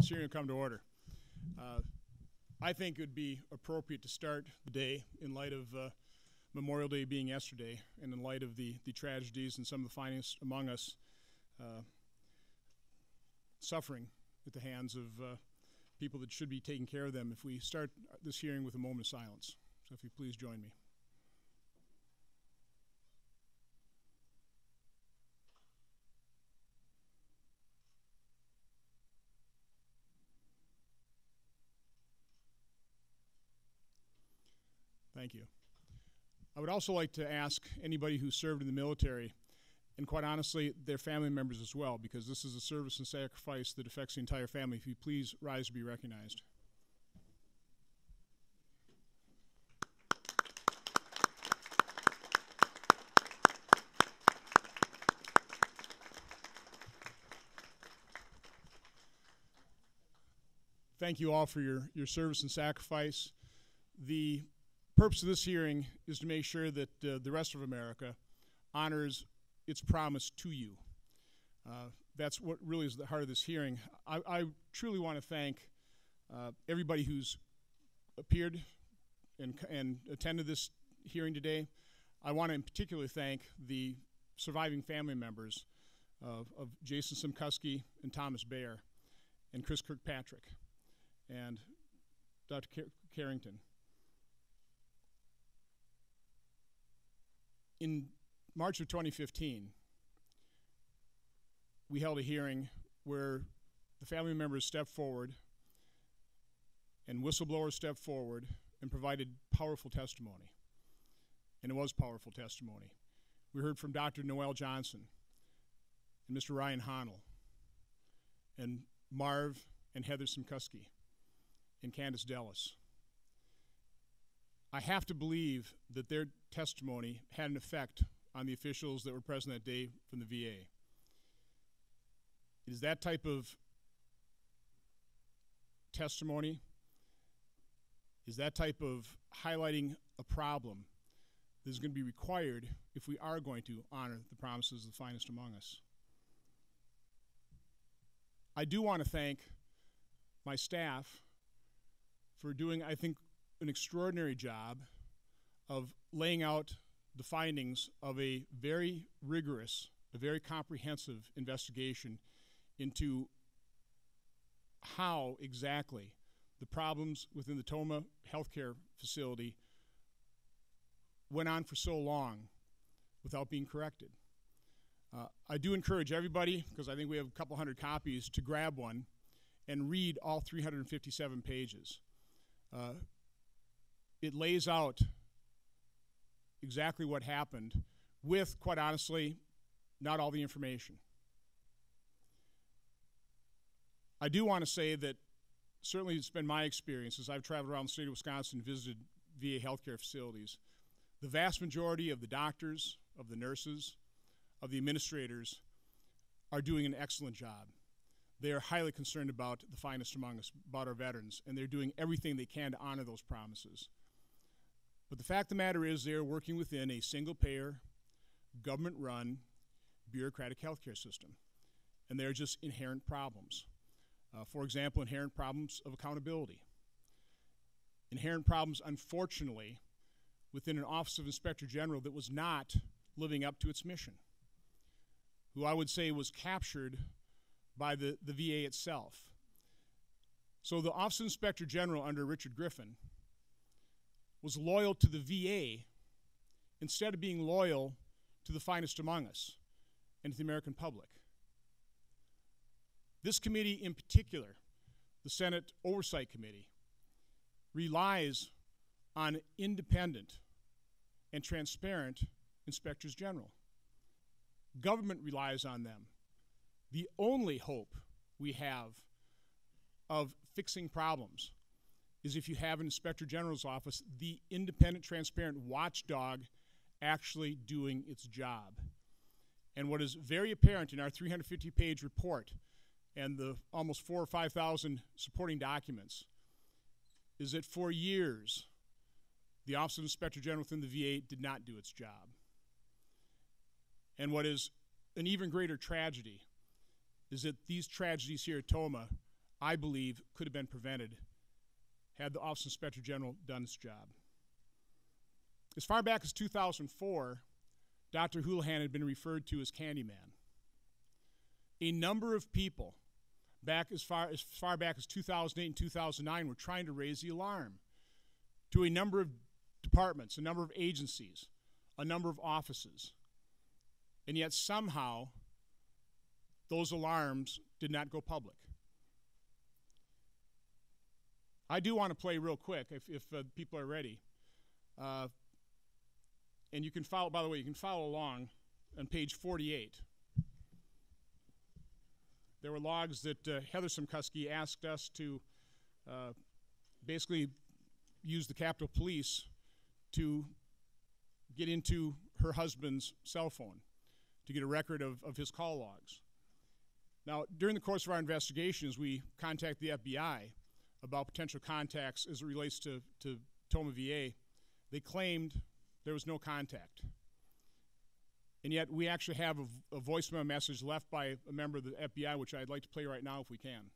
This hearing come to order. Uh, I think it would be appropriate to start the day in light of uh, Memorial Day being yesterday and in light of the, the tragedies and some of the finest among us uh, suffering at the hands of uh, people that should be taking care of them. If we start this hearing with a moment of silence. So if you please join me. Thank you. I would also like to ask anybody who served in the military, and quite honestly, their family members as well, because this is a service and sacrifice that affects the entire family, if you please rise to be recognized. Thank you all for your, your service and sacrifice. The purpose of this hearing is to make sure that uh, the rest of America honors its promise to you. Uh, that's what really is the heart of this hearing. I, I truly want to thank uh, everybody who's appeared and, and attended this hearing today. I want to in particular thank the surviving family members of, of Jason Simcakoski and Thomas Baer and Chris Kirkpatrick and Dr. Car- Carrington. In March of 2015, we held a hearing where the family members stepped forward and whistleblowers stepped forward and provided powerful testimony. And it was powerful testimony. We heard from Dr. Noel Johnson and Mr. Ryan Honl and Marv and Heather Simcakoski and Candace Dellis. I have to believe that their testimony had an effect on the officials that were present that day from the VA. It is that type of testimony, is that type of highlighting a problem that is going to be required if we are going to honor the promises of the finest among us. I do want to thank my staff for doing, I think, an extraordinary job of laying out the findings of a very rigorous, a very comprehensive investigation into how exactly the problems within the Tomah healthcare facility went on for so long without being corrected. Uh, I do encourage everybody, because I think we have a couple hundred copies, to grab one and read all 357 pages. Uh, it lays out exactly what happened with, quite honestly, not all the information. I do want to say that certainly it's been my experience as I've traveled around the state of Wisconsin and visited VA healthcare facilities. The vast majority of the doctors, of the nurses, of the administrators are doing an excellent job. They are highly concerned about the finest among us, about our veterans, and they're doing everything they can to honor those promises. But the fact of the matter is, they're working within a single payer, government run, bureaucratic healthcare system. And there are just inherent problems. Uh, for example, inherent problems of accountability. Inherent problems, unfortunately, within an Office of Inspector General that was not living up to its mission, who I would say was captured by the, the VA itself. So the Office of Inspector General under Richard Griffin was loyal to the VA instead of being loyal to the finest among us and to the American public. This committee, in particular, the Senate Oversight Committee, relies on independent and transparent inspectors general. Government relies on them. The only hope we have of fixing problems is if you have an inspector general's office, the independent, transparent watchdog actually doing its job. And what is very apparent in our 350 page report and the almost four or 5,000 supporting documents is that for years, the Office of Inspector General within the VA did not do its job. And what is an even greater tragedy is that these tragedies here at Tomah, I believe, could have been prevented had the Office Inspector General done its job. As far back as 2004, Dr. Houlihan had been referred to as Candyman. A number of people, back as far, as far back as 2008 and 2009, were trying to raise the alarm to a number of departments, a number of agencies, a number of offices. And yet somehow those alarms did not go public. I do want to play real quick if, if uh, people are ready. Uh, and you can follow, by the way, you can follow along on page 48. There were logs that uh, Heather Simcakoski asked us to uh, basically use the Capitol Police to get into her husband's cell phone to get a record of, of his call logs. Now, during the course of our investigations, we contact the FBI about potential contacts as it relates to, to Tomah VA. They claimed there was no contact. And yet, we actually have a, a voicemail message left by a member of the FBI, which I'd like to play right now if we can.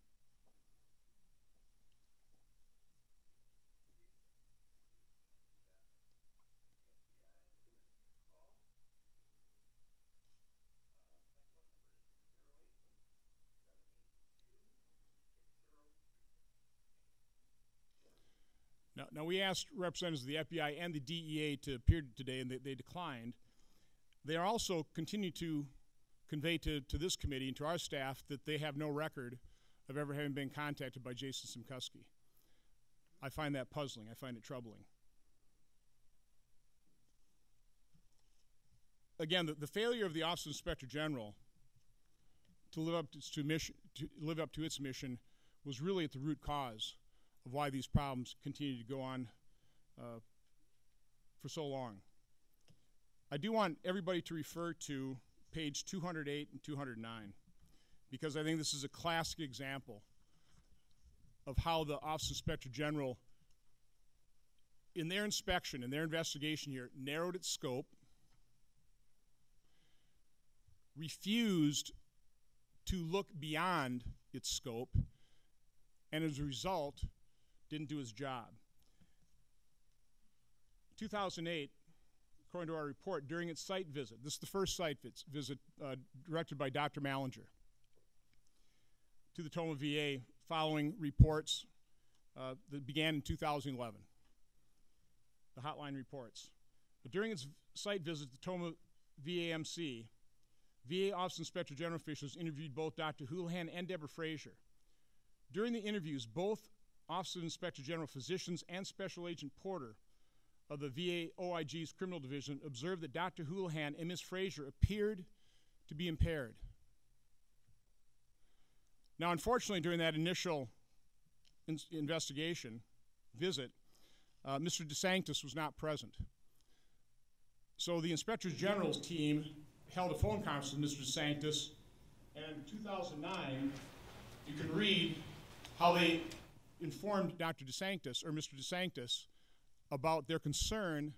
Now, we asked representatives of the FBI and the DEA to appear today, and they, they declined. They are also continue to convey to, to this committee and to our staff that they have no record of ever having been contacted by Jason Simcakoski. I find that puzzling. I find it troubling. Again, the, the failure of the Office of Inspector General to live up to, to, mission, to live up to its mission was really at the root cause of why these problems continue to go on uh, for so long. I do want everybody to refer to page 208 and 209 because I think this is a classic example of how the Office of Inspector General, in their inspection, in their investigation here, narrowed its scope, refused to look beyond its scope, and as a result, didn't do his job. 2008, according to our report, during its site visit, this is the first site visit uh, directed by Dr. Mallinger to the Tomah VA following reports uh, that began in 2011, the hotline reports. But during its site visit to Tomah VAMC, VA Office Inspector General officials interviewed both Dr. Houlihan and Deborah Frazier. During the interviews, both Office of Inspector General Physicians and Special Agent Porter of the VA OIG's Criminal Division observed that Dr. Houlihan and Ms. Frazier appeared to be impaired. Now, unfortunately, during that initial in investigation visit, uh, Mr. DeSanctis was not present. So the Inspector General's team held a phone conference with Mr. DeSanctis, and in 2009, you can read how they informed Dr. DeSanctis or Mr. DeSanctis about their concern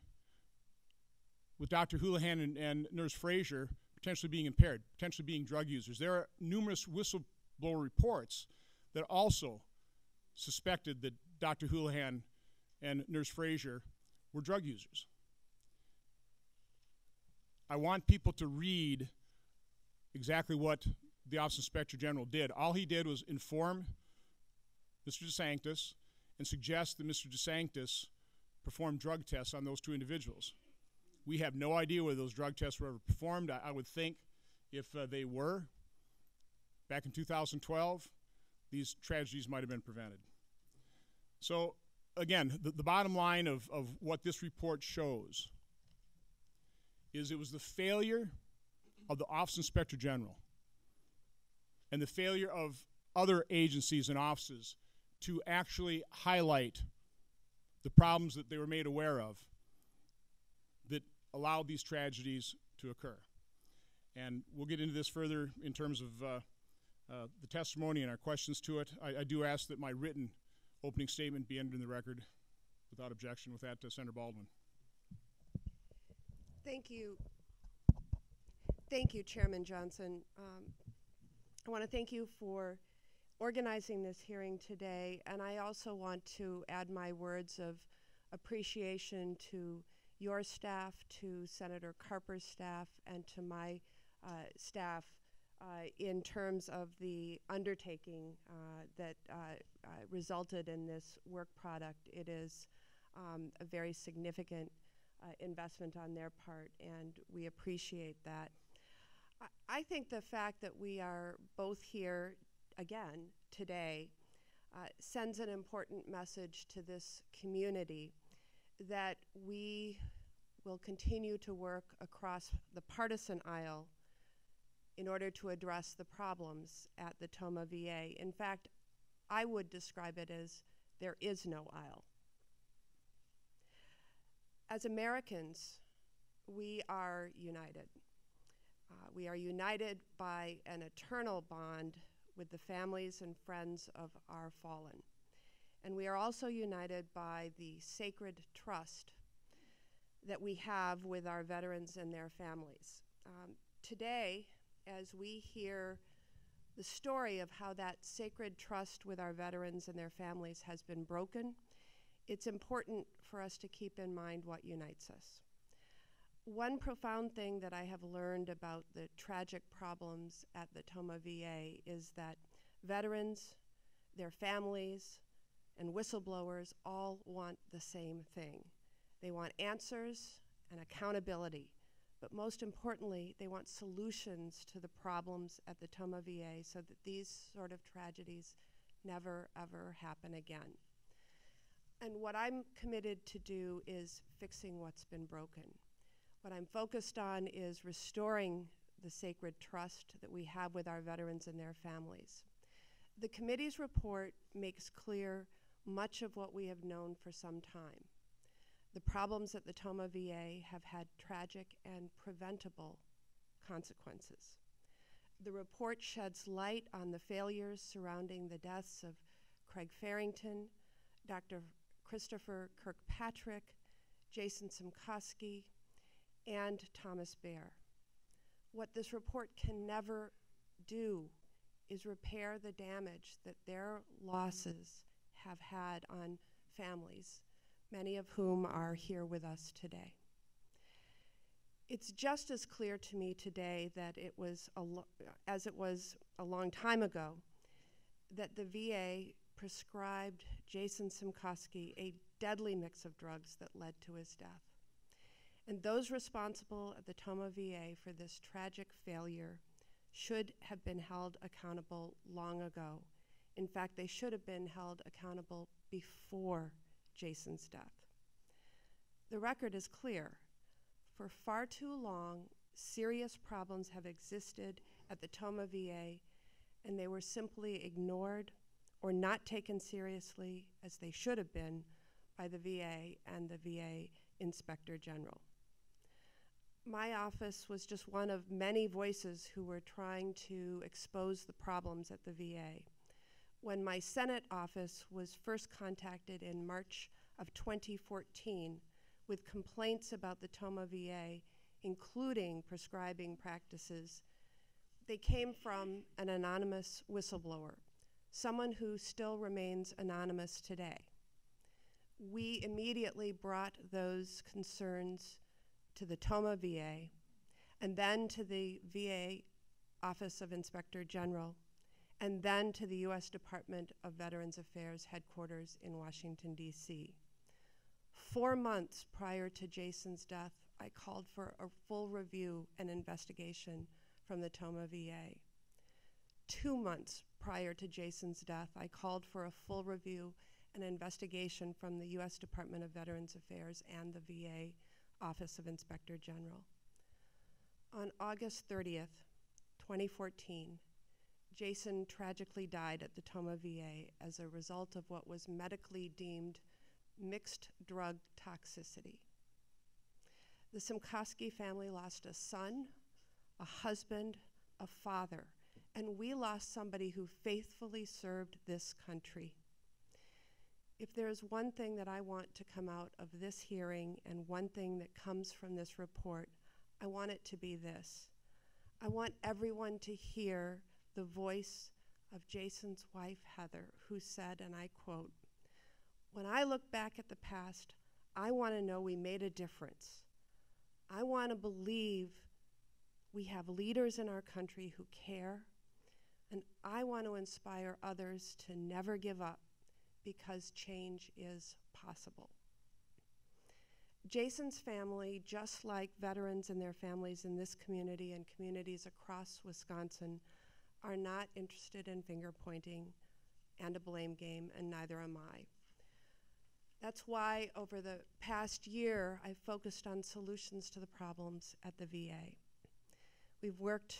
with Dr. Houlihan and, and Nurse Frazier potentially being impaired, potentially being drug users. There are numerous whistleblower reports that also suspected that Dr. Houlihan and Nurse Frazier were drug users. I want people to read exactly what the Office Inspector General did. All he did was inform Mr. DeSanctis and suggest that Mr. DeSanctis perform drug tests on those two individuals. We have no idea whether those drug tests were ever performed. I, I would think if uh, they were, back in 2012, these tragedies might have been prevented. So, again, the, the bottom line of, of what this report shows is it was the failure of the Office Inspector General and the failure of other agencies and offices to actually highlight the problems that they were made aware of that allowed these tragedies to occur. And we'll get into this further in terms of uh, uh, the testimony and our questions to it. I, I, do ask that my written opening statement be entered in the record without objection. With that, uh, Senator Baldwin. Thank you. Thank you, Chairman Johnson. Um, I want to thank you for organizing this hearing today, and I also want to add my words of appreciation to your staff, to Senator Carper's staff, and to my uh, staff uh, in terms of the undertaking uh, that uh, uh, resulted in this work product. It is um, a very significant uh, investment on their part, and we appreciate that. I, I think the fact that we are both here again today uh, sends an important message to this community that we will continue to work across the partisan aisle in order to address the problems at the Tomah VA. In fact, I would describe it as there is no aisle. As Americans, we are united. Uh, we are united by an eternal bond with the families and friends of our fallen. And we are also united by the sacred trust that we have with our veterans and their families. Um, today, as we hear the story of how that sacred trust with our veterans and their families has been broken, it's important for us to keep in mind what unites us. One profound thing that I have learned about the tragic problems at the Tomah VA is that veterans, their families, and whistleblowers all want the same thing. They want answers and accountability, but most importantly, they want solutions to the problems at the Tomah VA so that these sort of tragedies never, ever happen again. And what I'm committed to do is fixing what's been broken. What I'm focused on is restoring the sacred trust that we have with our veterans and their families. The committee's report makes clear much of what we have known for some time. The problems at the Tomah VA have had tragic and preventable consequences. The report sheds light on the failures surrounding the deaths of Craig Farrington, Dr. Christopher Kirkpatrick, Jason Simcakoski, and Thomas Baer. What this report can never do is repair the damage that their losses have had on families, many of whom are here with us today. It's just as clear to me today that it was, as it was a long time ago, that the VA prescribed Jason Simcakoski a deadly mix of drugs that led to his death. And those responsible at the Tomah VA for this tragic failure should have been held accountable long ago. In fact, they should have been held accountable before Jason's death. The record is clear. For far too long, serious problems have existed at the Tomah VA, and they were simply ignored or not taken seriously as they should have been by the VA and the VA Inspector General. My office was just one of many voices who were trying to expose the problems at the VA. When my Senate office was first contacted in March of 2014 with complaints about the Tomah VA, including prescribing practices, they came from an anonymous whistleblower someone who still remains anonymous today. We immediately brought those concerns to the Tomah VA and then to the VA Office of Inspector General and then to the U.S. Department of Veterans Affairs headquarters in Washington, D.C. Four months prior to Jason's death, I called for a full review and investigation from the Tomah VA. Two months prior to Jason's death, I called for a full review and investigation from the U.S. Department of Veterans Affairs and the VA Office of Inspector General. On August 30th, 2014, Jason tragically died at the Tomah VA as a result of what was medically deemed mixed drug toxicity. The Simcakoski family lost a son, a husband, a father, and we lost somebody who faithfully served this country. If there's one thing that I want to come out of this hearing and one thing that comes from this report, I want it to be this. I want everyone to hear the voice of Jason's wife, Heather, who said, and I quote, When I look back at the past, I want to know we made a difference. I want to believe we have leaders in our country who care, and I want to inspire others to never give up because change is possible. Jason's family, just like veterans and their families in this community and communities across Wisconsin, are not interested in finger pointing and a blame game, and neither am I. That's why over the past year, I've focused on solutions to the problems at the VA. We've worked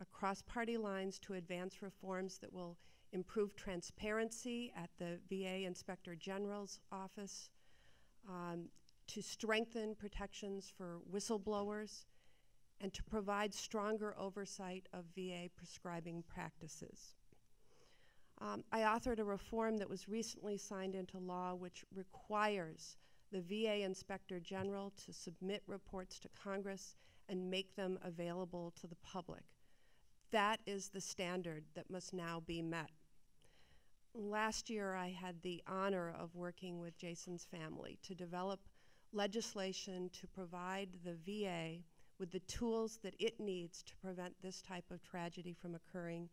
across party lines to advance reforms that will improve transparency at the VA Inspector General's office, um, to strengthen protections for whistleblowers, and to provide stronger oversight of VA prescribing practices. Um, I authored a reform that was recently signed into law which requires the VA Inspector General to submit reports to Congress and make them available to the public. That is the standard that must now be met. Last year, I had the honor of working with Jason's family to develop legislation to provide the VA with the tools that it needs to prevent this type of tragedy from occurring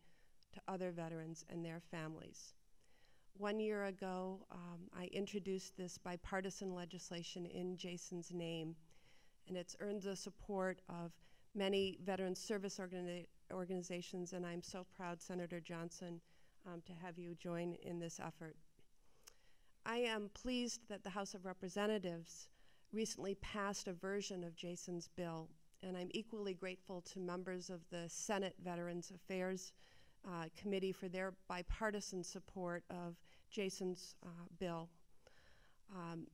to other veterans and their families. One year ago, um, I introduced this bipartisan legislation in Jason's name, and it's earned the support of many veteran service organi organizations, and I'm so proud, Senator Johnson, um, to have you join in this effort. I am pleased that the House of Representatives recently passed a version of Jason's bill, and I'm equally grateful to members of the Senate Veterans Affairs uh, Committee for their bipartisan support of Jason's uh, bill, um,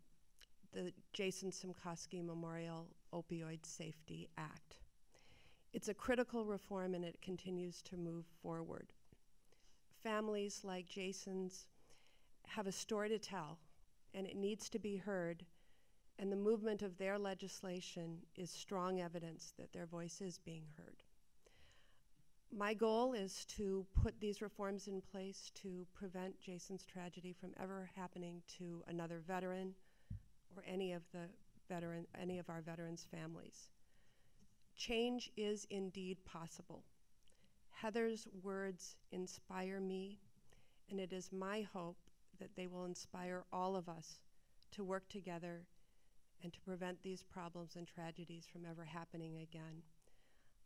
the Jason Simcakoski Memorial Opioid Safety Act. It's a critical reform and it continues to move forward. Families like Jason's have a story to tell, and it needs to be heard and the movement of their legislation is strong evidence that their voice is being heard. My goal is to put these reforms in place to prevent Jason's tragedy from ever happening to another veteran or any of the veteran any of our veterans' families. Change is indeed possible. Heather's words inspire me, and it is my hope that they will inspire all of us to work together and to prevent these problems and tragedies from ever happening again.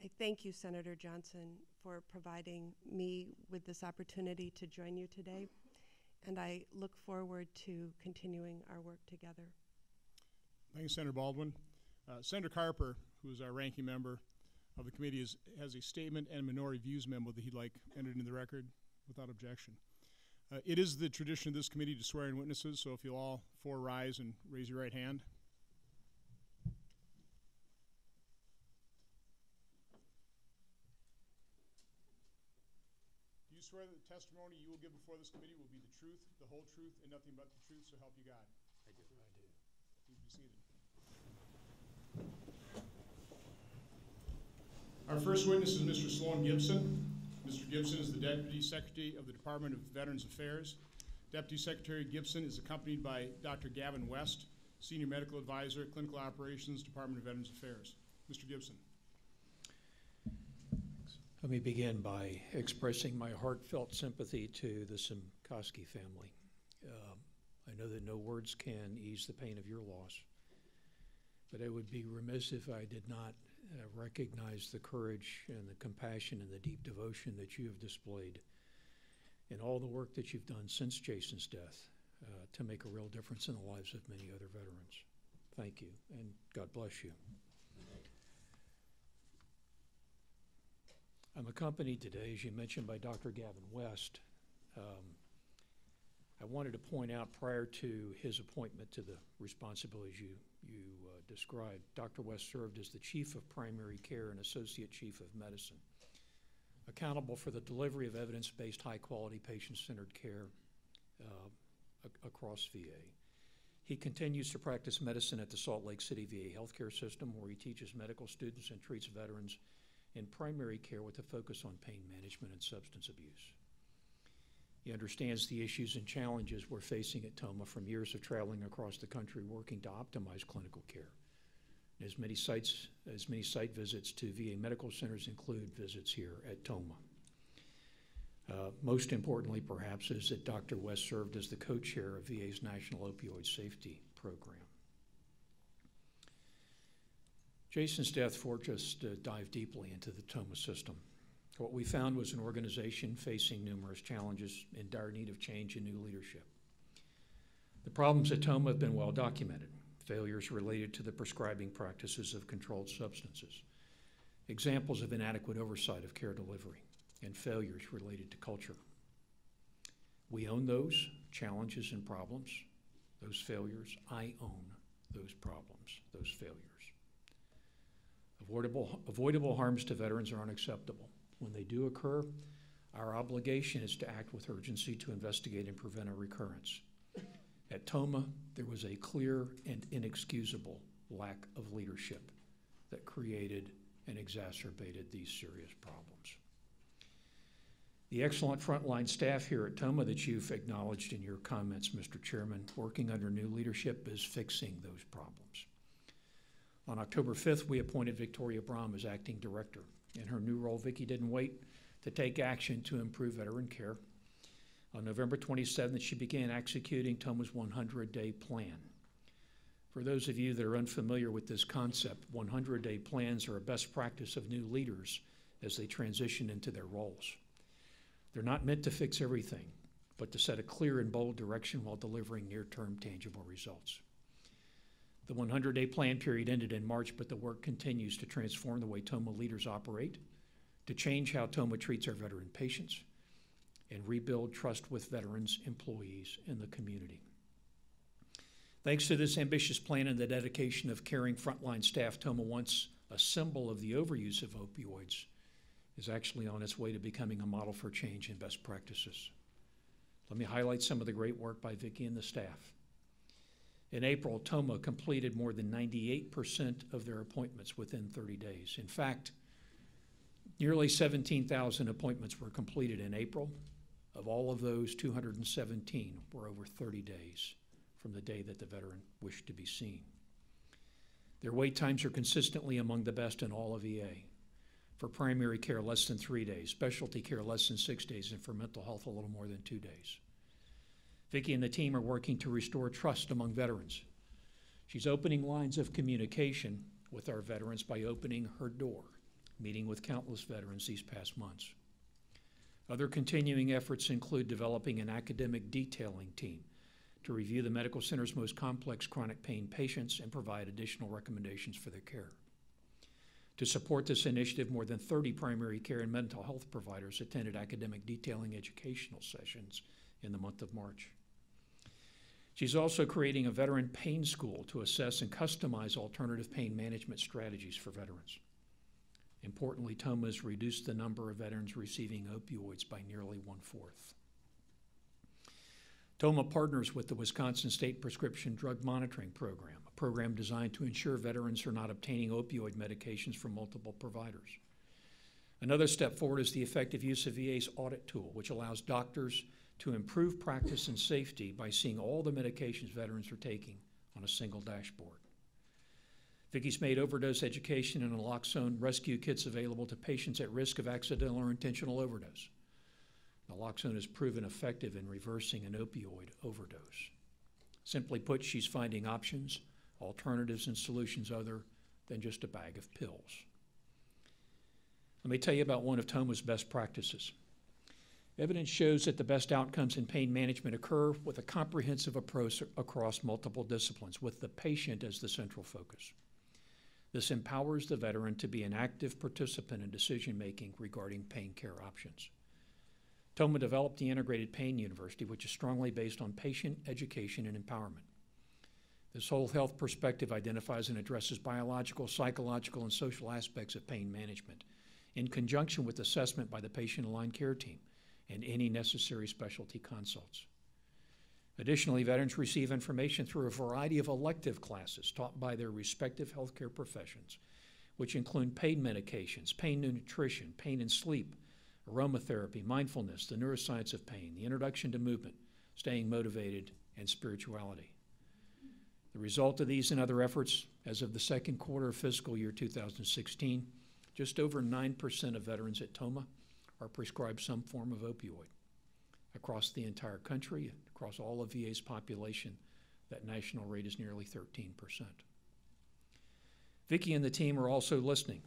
I thank you, Senator Johnson, for providing me with this opportunity to join you today, and I look forward to continuing our work together. Thank you, Senator Baldwin. Uh, Senator Carper, who is our ranking member of the committee, is, has a statement and minority views memo that he'd like entered into the record without objection. Uh, it is the tradition of this committee to swear in witnesses, so if you'll all four rise and raise your right hand. Do you swear that the testimony you will give before this committee will be the truth, the whole truth, and nothing but the truth, so help you God? I do. I do. Please be seated. Our first witness is Mr. Sloan Gibson. Mr. Gibson is the Deputy Secretary of the Department of Veterans Affairs. Deputy Secretary Gibson is accompanied by Dr. Gavin West, Senior Medical Advisor, Clinical Operations, Department of Veterans Affairs. Mr. Gibson. Let me begin by expressing my heartfelt sympathy to the Simcakoski family. Uh, I know that no words can ease the pain of your loss, but I would be remiss if I did not uh, recognize the courage and the compassion and the deep devotion that you have displayed in all the work that you've done since Jason's death uh, to make a real difference in the lives of many other veterans. Thank you, and God bless you. I'm accompanied today, as you mentioned, by Dr. Gavin West. Um, I wanted to point out prior to his appointment to the responsibilities you, you uh, described, Dr. West served as the Chief of Primary Care and Associate Chief of Medicine, accountable for the delivery of evidence based, high quality, patient centered care uh, across VA. He continues to practice medicine at the Salt Lake City VA healthcare system, where he teaches medical students and treats veterans in primary care with a focus on pain management and substance abuse. He understands the issues and challenges we're facing at Tomah from years of traveling across the country working to optimize clinical care. As many sites, as many site visits to VA medical centers include visits here at Tomah. Uh, most importantly, perhaps, is that Dr. West served as the co-chair of VA's National Opioid Safety Program. Jason's death forced us to dive deeply into the Tomah system. What we found was an organization facing numerous challenges in dire need of change and new leadership. The problems at Tomah have been well documented failures related to the prescribing practices of controlled substances, examples of inadequate oversight of care delivery, and failures related to culture. We own those challenges and problems, those failures. I own those problems, those failures. Avoidable, avoidable harms to veterans are unacceptable. When they do occur, our obligation is to act with urgency to investigate and prevent a recurrence. At Tomah, there was a clear and inexcusable lack of leadership that created and exacerbated these serious problems. The excellent frontline staff here at Tomah that you've acknowledged in your comments, Mr. Chairman, working under new leadership is fixing those problems. On October 5th, we appointed Victoria Brahm as acting director. In her new role, Vicki didn't wait to take action to improve veteran care. On November 27th, she began executing Tomah's 100 day plan. For those of you that are unfamiliar with this concept, 100 day plans are a best practice of new leaders as they transition into their roles. They're not meant to fix everything, but to set a clear and bold direction while delivering near term tangible results. The 100 day plan period ended in March, but the work continues to transform the way Tomah leaders operate, to change how Tomah treats our veteran patients, and rebuild trust with veterans, employees, and the community. Thanks to this ambitious plan and the dedication of caring frontline staff, Tomah, once a symbol of the overuse of opioids, is actually on its way to becoming a model for change in best practices. Let me highlight some of the great work by Vicki and the staff. In April, Tomah completed more than 98% of their appointments within 30 days. In fact, nearly 17,000 appointments were completed in April. Of all of those, 217 were over 30 days from the day that the veteran wished to be seen. Their wait times are consistently among the best in all of VA. For primary care, less than three days, specialty care, less than six days, and for mental health, a little more than two days. Vicki and the team are working to restore trust among veterans. She's opening lines of communication with our veterans by opening her door, meeting with countless veterans these past months. Other continuing efforts include developing an academic detailing team to review the medical center's most complex chronic pain patients and provide additional recommendations for their care. To support this initiative, more than 30 primary care and mental health providers attended academic detailing educational sessions in the month of March. She's also creating a veteran pain school to assess and customize alternative pain management strategies for veterans. Importantly, Tomah has reduced the number of veterans receiving opioids by nearly one fourth. Tomah partners with the Wisconsin State Prescription Drug Monitoring Program, a program designed to ensure veterans are not obtaining opioid medications from multiple providers. Another step forward is the effective use of VA's audit tool, which allows doctors to improve practice and safety by seeing all the medications veterans are taking on a single dashboard. Vicki's made overdose education and naloxone rescue kits available to patients at risk of accidental or intentional overdose. Naloxone has proven effective in reversing an opioid overdose. Simply put, she's finding options, alternatives, and solutions other than just a bag of pills. Let me tell you about one of Tomah's best practices. Evidence shows that the best outcomes in pain management occur with a comprehensive approach across multiple disciplines, with the patient as the central focus. This empowers the veteran to be an active participant in decision making regarding pain care options. Tomah developed the Integrated Pain University, which is strongly based on patient education and empowerment. This whole health perspective identifies and addresses biological, psychological, and social aspects of pain management in conjunction with assessment by the patient aligned care team and any necessary specialty consults. Additionally, veterans receive information through a variety of elective classes taught by their respective healthcare professions, which include pain medications, pain nutrition, pain and sleep, aromatherapy, mindfulness, the neuroscience of pain, the introduction to movement, staying motivated, and spirituality. The result of these and other efforts, as of the second quarter of fiscal year 2016, just over 9% of veterans at Tomah are prescribed some form of opioid. Across the entire country, across all of VA's population, that national rate is nearly 13%. Vicki and the team are also listening.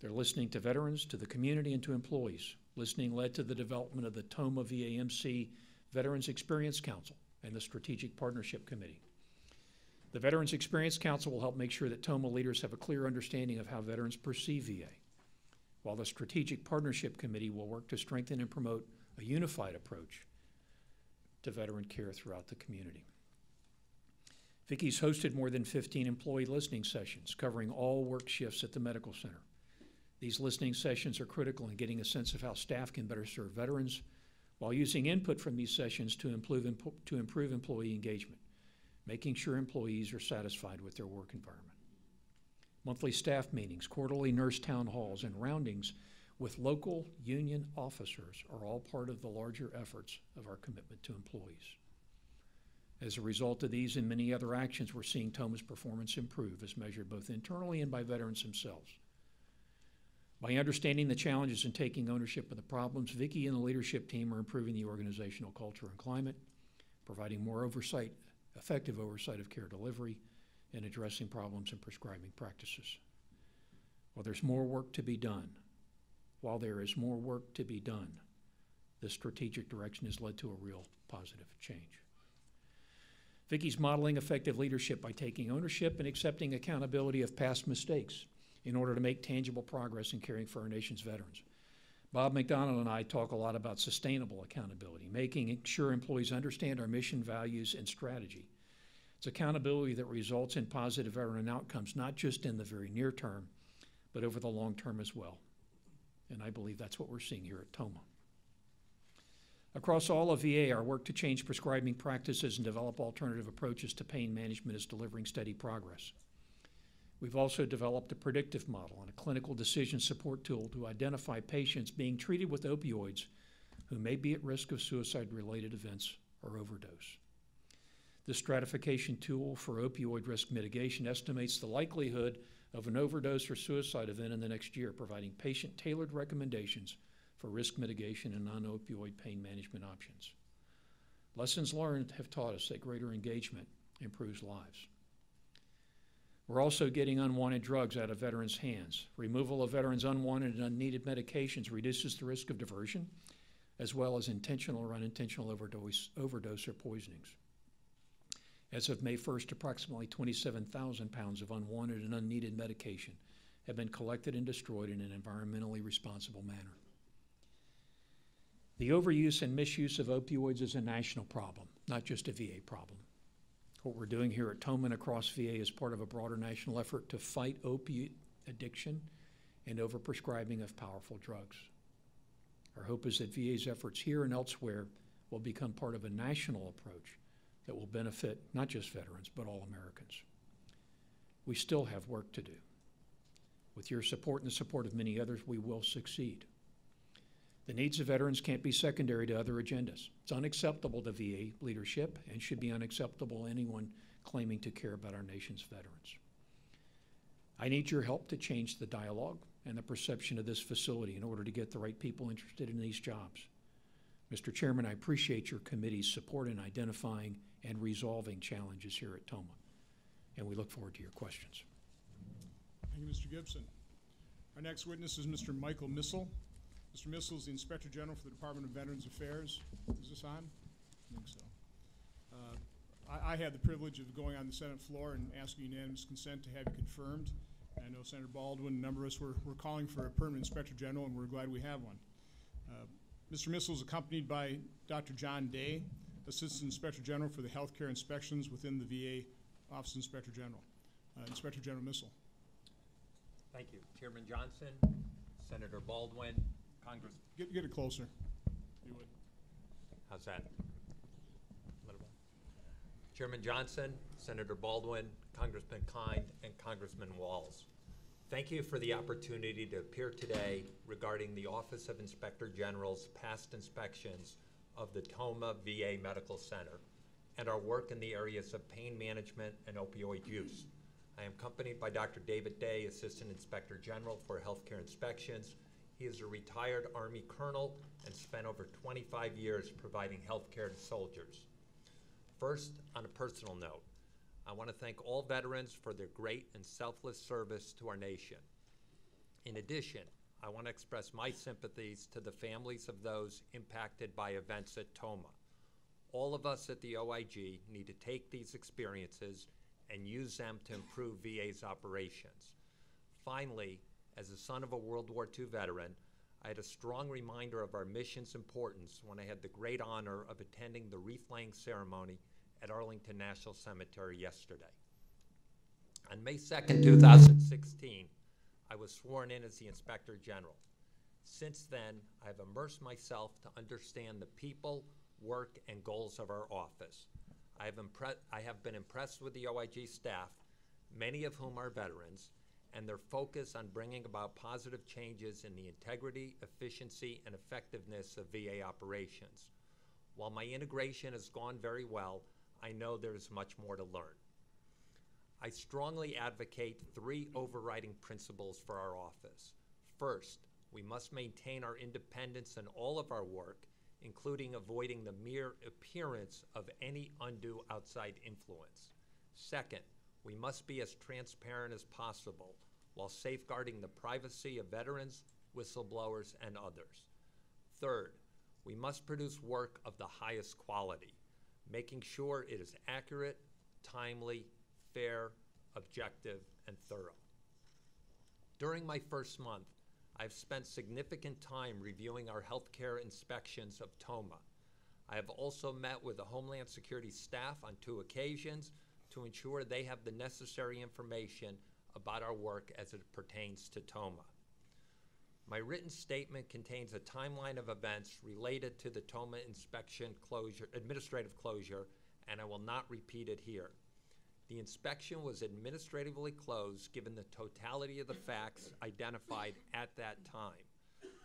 They're listening to veterans, to the community, and to employees. Listening led to the development of the Tomah VAMC Veterans Experience Council and the Strategic Partnership Committee. The Veterans Experience Council will help make sure that Tomah leaders have a clear understanding of how veterans perceive VA, while the Strategic Partnership Committee will work to strengthen and promote a unified approach to veteran care throughout the community. Vicki's hosted more than 15 employee listening sessions covering all work shifts at the medical center. These listening sessions are critical in getting a sense of how staff can better serve veterans while using input from these sessions to improve, to improve employee engagement, making sure employees are satisfied with their work environment. Monthly staff meetings, quarterly nurse town halls, and roundings with local union officers are all part of the larger efforts of our commitment to employees. As a result of these and many other actions, we're seeing Tomah's performance improve as measured both internally and by veterans themselves. By understanding the challenges and taking ownership of the problems, Vicki and the leadership team are improving the organizational culture and climate, providing more oversight, effective oversight of care delivery, and addressing problems in prescribing practices. While there's more work to be done, while there is more work to be done, this strategic direction has led to a real positive change. Vicki's modeling effective leadership by taking ownership and accepting accountability of past mistakes in order to make tangible progress in caring for our nation's veterans. Bob McDonald and I talk a lot about sustainable accountability, making sure employees understand our mission, values, and strategy. It's accountability that results in positive veteran outcomes, not just in the very near term, but over the long term as well. And I believe that's what we're seeing here at Tomah. Across all of VA, our work to change prescribing practices and develop alternative approaches to pain management is delivering steady progress. We've also developed a predictive model and a clinical decision support tool to identify patients being treated with opioids who may be at risk of suicide related events or overdose. The stratification tool for opioid risk mitigation estimates the likelihood of an overdose or suicide event in the next year, providing patient tailored recommendations for risk mitigation and non opioid pain management options. Lessons learned have taught us that greater engagement improves lives. We're also getting unwanted drugs out of veterans' hands. Removal of veterans' unwanted and unneeded medications reduces the risk of diversion, as well as intentional or unintentional overdose, overdose or poisonings. As of May 1st, approximately 27,000 pounds of unwanted and unneeded medication have been collected and destroyed in an environmentally responsible manner. The overuse and misuse of opioids is a national problem, not just a VA problem. What we're doing here at Tomah and across VA is part of a broader national effort to fight opiate addiction and overprescribing of powerful drugs. Our hope is that VA's efforts here and elsewhere will become part of a national approach that will benefit not just veterans, but all Americans. We still have work to do. With your support and the support of many others, we will succeed. The needs of veterans can't be secondary to other agendas. It's unacceptable to VA leadership and should be unacceptable to anyone claiming to care about our nation's veterans. I need your help to change the dialogue and the perception of this facility in order to get the right people interested in these jobs. Mr. Chairman, I appreciate your committee's support in identifying and resolving challenges here at Tomah, and we look forward to your questions. Thank you, Mr. Gibson. Our next witness is Mr. Michael Missal. Mr. Missal is the Inspector General for the Department of Veterans Affairs. Is this on? I think so. Uh, I, I had the privilege of going on the Senate floor and asking unanimous consent to have you confirmed. I know Senator Baldwin, and a number of us were, were calling for a permanent Inspector General, and we're glad we have one. Uh, Mr. Missal is accompanied by Dr. John Daigh, Assistant Inspector General for the Healthcare Inspections within the VA Office of Inspector General. Uh, Inspector General Missal. Thank you. Chairman Johnson, Senator Baldwin, Congress, Get, get it closer, you would. how's that? A little bit. Chairman Johnson, Senator Baldwin, Congressman Kind, and Congressman Walz. Thank you for the opportunity to appear today regarding the Office of Inspector General's past inspections of the Tomah VA Medical Center and our work in the areas of pain management and opioid use. I am accompanied by Dr. David Daigh, Assistant Inspector General for Healthcare Inspections. He is a retired Army colonel and spent over 25 years providing health care to soldiers. First, on a personal note, I want to thank all veterans for their great and selfless service to our nation. In addition, I want to express my sympathies to the families of those impacted by events at Tomah. All of us at the OIG need to take these experiences and use them to improve VA's operations. Finally, as the son of a World War II veteran, I had a strong reminder of our mission's importance when I had the great honor of attending the wreath laying ceremony at Arlington National Cemetery yesterday. On May 2nd, 2016, I was sworn in as the Inspector General. Since then, I have immersed myself to understand the people, work, and goals of our office. I have, impre- I have been impressed with the OIG staff, many of whom are veterans, and their focus on bringing about positive changes in the integrity, efficiency, and effectiveness of VA operations. While my integration has gone very well, I know there is much more to learn. I strongly advocate three overriding principles for our office. First, we must maintain our independence in all of our work, including avoiding the mere appearance of any undue outside influence. Second, we must be as transparent as possible while safeguarding the privacy of veterans, whistleblowers, and others. Third, we must produce work of the highest quality, making sure it is accurate, timely, fair, objective, and thorough. During my first month, I've spent significant time reviewing our healthcare inspections of Tomah. I have also met with the Homeland Security staff on two occasions to ensure they have the necessary information about our work as it pertains to Tomah. My written statement contains a timeline of events related to the Tomah inspection closure, administrative closure, and I will not repeat it here. The inspection was administratively closed given the totality of the facts identified at that time.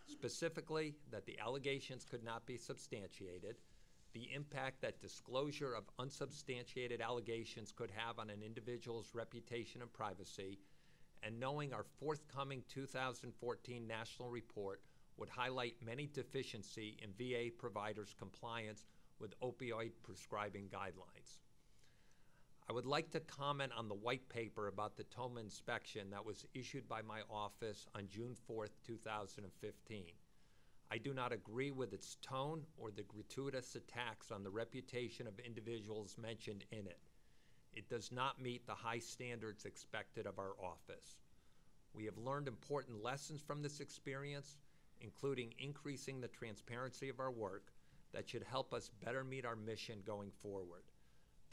Specifically, that the allegations could not be substantiated, the impact that disclosure of unsubstantiated allegations could have on an individual's reputation and privacy, and knowing our forthcoming 2014 national report would highlight many deficiency in VA providers' compliance with opioid prescribing guidelines. I would like to comment on the white paper about the Tomah inspection that was issued by my office on June 4th, 2015. I do not agree with its tone or the gratuitous attacks on the reputation of individuals mentioned in it. It does not meet the high standards expected of our office. We have learned important lessons from this experience, including increasing the transparency of our work that should help us better meet our mission going forward.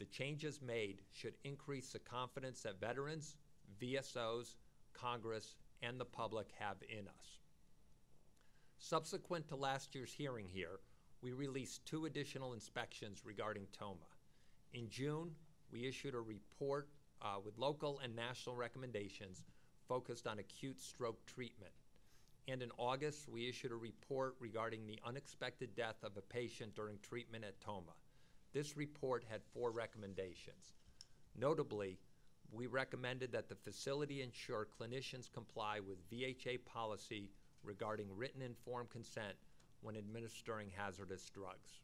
The changes made should increase the confidence that veterans, VSOs, Congress, and the public have in us. Subsequent to last year's hearing here, we released two additional inspections regarding Tomah. In June, we issued a report uh, with local and national recommendations focused on acute stroke treatment. And in August, we issued a report regarding the unexpected death of a patient during treatment at Tomah. This report had four recommendations. Notably, we recommended that the facility ensure clinicians comply with VHA policy regarding written informed consent when administering hazardous drugs.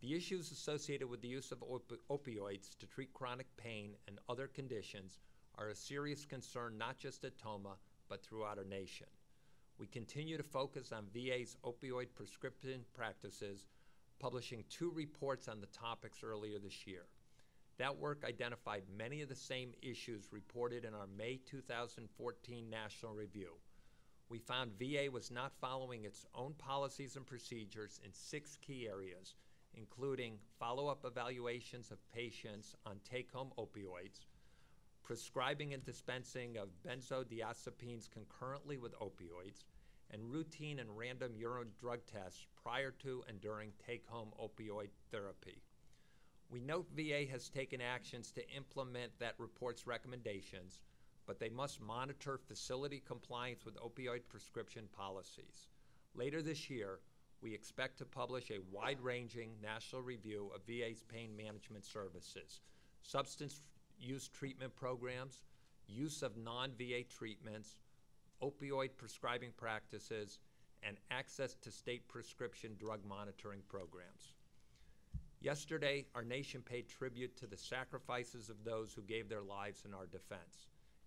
The issues associated with the use of op opioids to treat chronic pain and other conditions are a serious concern not just at Tomah, but throughout our nation. We continue to focus on VA's opioid prescription practices, publishing two reports on the topics earlier this year. That work identified many of the same issues reported in our May 2014 National Review. We found VA was not following its own policies and procedures in six key areas, including follow up evaluations of patients on take home opioids, prescribing and dispensing of benzodiazepines concurrently with opioids, and routine and random urine drug tests prior to and during take home opioid therapy. We note VA has taken actions to implement that report's recommendations, but they must monitor facility compliance with opioid prescription policies. Later this year, we expect to publish a wide-ranging national review of VA's pain management services, substance use treatment programs, use of non-VA treatments, opioid prescribing practices, and access to state prescription drug monitoring programs. Yesterday, our nation paid tribute to the sacrifices of those who gave their lives in our defense.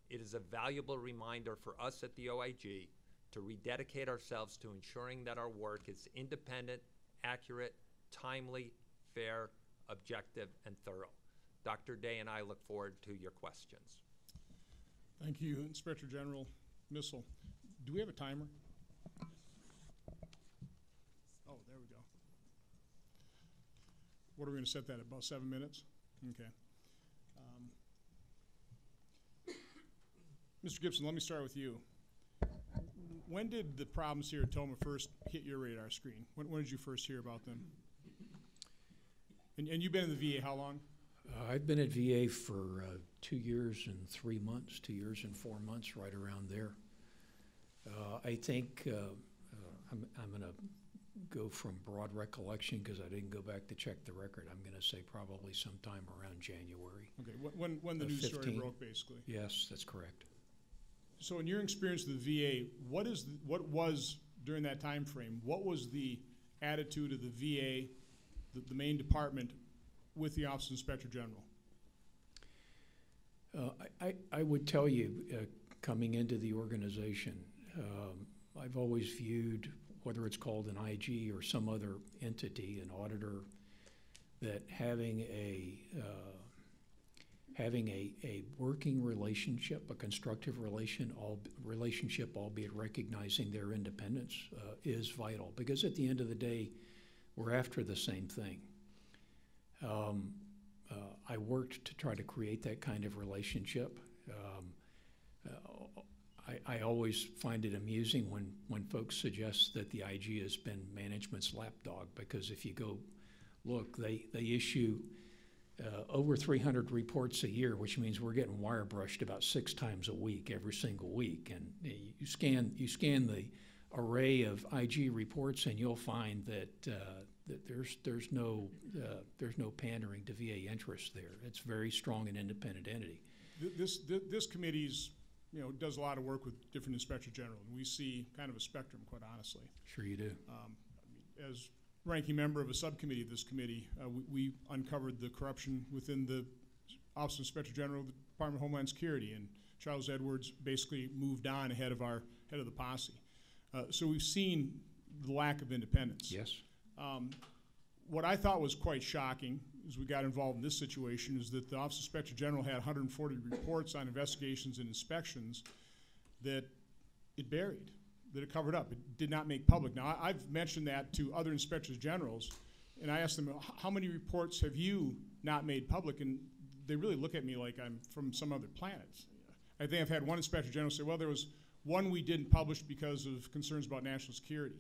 It is a valuable reminder for us at the OIG to rededicate ourselves to ensuring that our work is independent, accurate, timely, fair, objective, and thorough. Dr. Daigh and I look forward to your questions. Thank you, Inspector General Missal. Do we have a timer? Oh, there we go. What are we gonna set that, at, about seven minutes? Okay. Um, Mr. Gibson, let me start with you. When did the problems here at Tomah first hit your radar screen? When, when did you first hear about them? And, and you've been in the VA how long? Uh, I've been at VA for uh, two years and three months, two years and four months, right around there. Uh, I think uh, uh, I'm, I'm going to go from broad recollection because I didn't go back to check the record. I'm going to say probably sometime around January. Okay, when, when the news story broke, basically. Yes, that's correct. So in your experience with the VA, what is, the- what was, during that time frame? what was the attitude of the VA, the, the main department, with the Office of Inspector General? Uh, I, I- would tell you, uh, coming into the organization, um, I've always viewed, whether it's called an IG or some other entity, an auditor, that having a, uh, having a, a working relationship, a constructive relation, all, relationship, albeit recognizing their independence, uh, is vital. Because at the end of the day, we're after the same thing. Um, uh, I worked to try to create that kind of relationship. Um, uh, I, I always find it amusing when, when folks suggest that the IG has been management's lapdog because if you go look, they, they issue uh, over 300 reports a year, which means we're getting wire brushed about six times a week, every single week. And uh, you scan you scan the array of IG reports, and you'll find that uh, that there's there's no uh, there's no pandering to VA interests there. It's very strong and independent entity. Th- This, th- this committee's, you know, does a lot of work with different Inspector General, and we see kind of a spectrum, quite honestly. Sure, you do. Um, As ranking member of a subcommittee of this committee, uh, we, we uncovered the corruption within the Office of Inspector General of the Department of Homeland Security, and Charles Edwards basically moved on ahead of our, head of the posse. Uh, so we've seen the lack of independence. Yes. Um, What I thought was quite shocking as we got involved in this situation is that the Office of Inspector General had 140 reports on investigations and inspections that it buried, that it covered up. It did not make public. Now, I- I've mentioned that to other inspectors generals, and I asked them, how many reports have you not made public? And they really look at me like I'm from some other planet. I think I've had one inspector general say, well, there was one we didn't publish because of concerns about national security.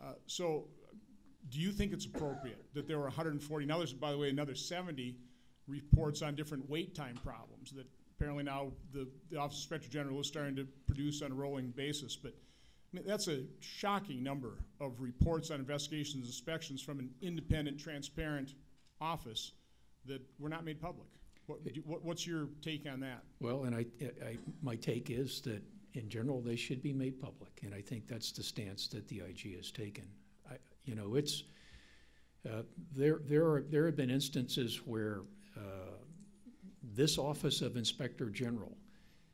Uh, So do you think it's appropriate that there were 140, now there's, by the way, another 70 reports on different wait time problems that apparently now the, the Office of Inspector General is starting to produce on a rolling basis, but I mean, that's a shocking number of reports on investigations and inspections from an independent, transparent office that were not made public. What, what, what's your take on that? Well, and I, I, my take is that in general, they should be made public, and I think that's the stance that the IG has taken. You know, it's, uh, there, there are, there have been instances where, uh, this Office of Inspector General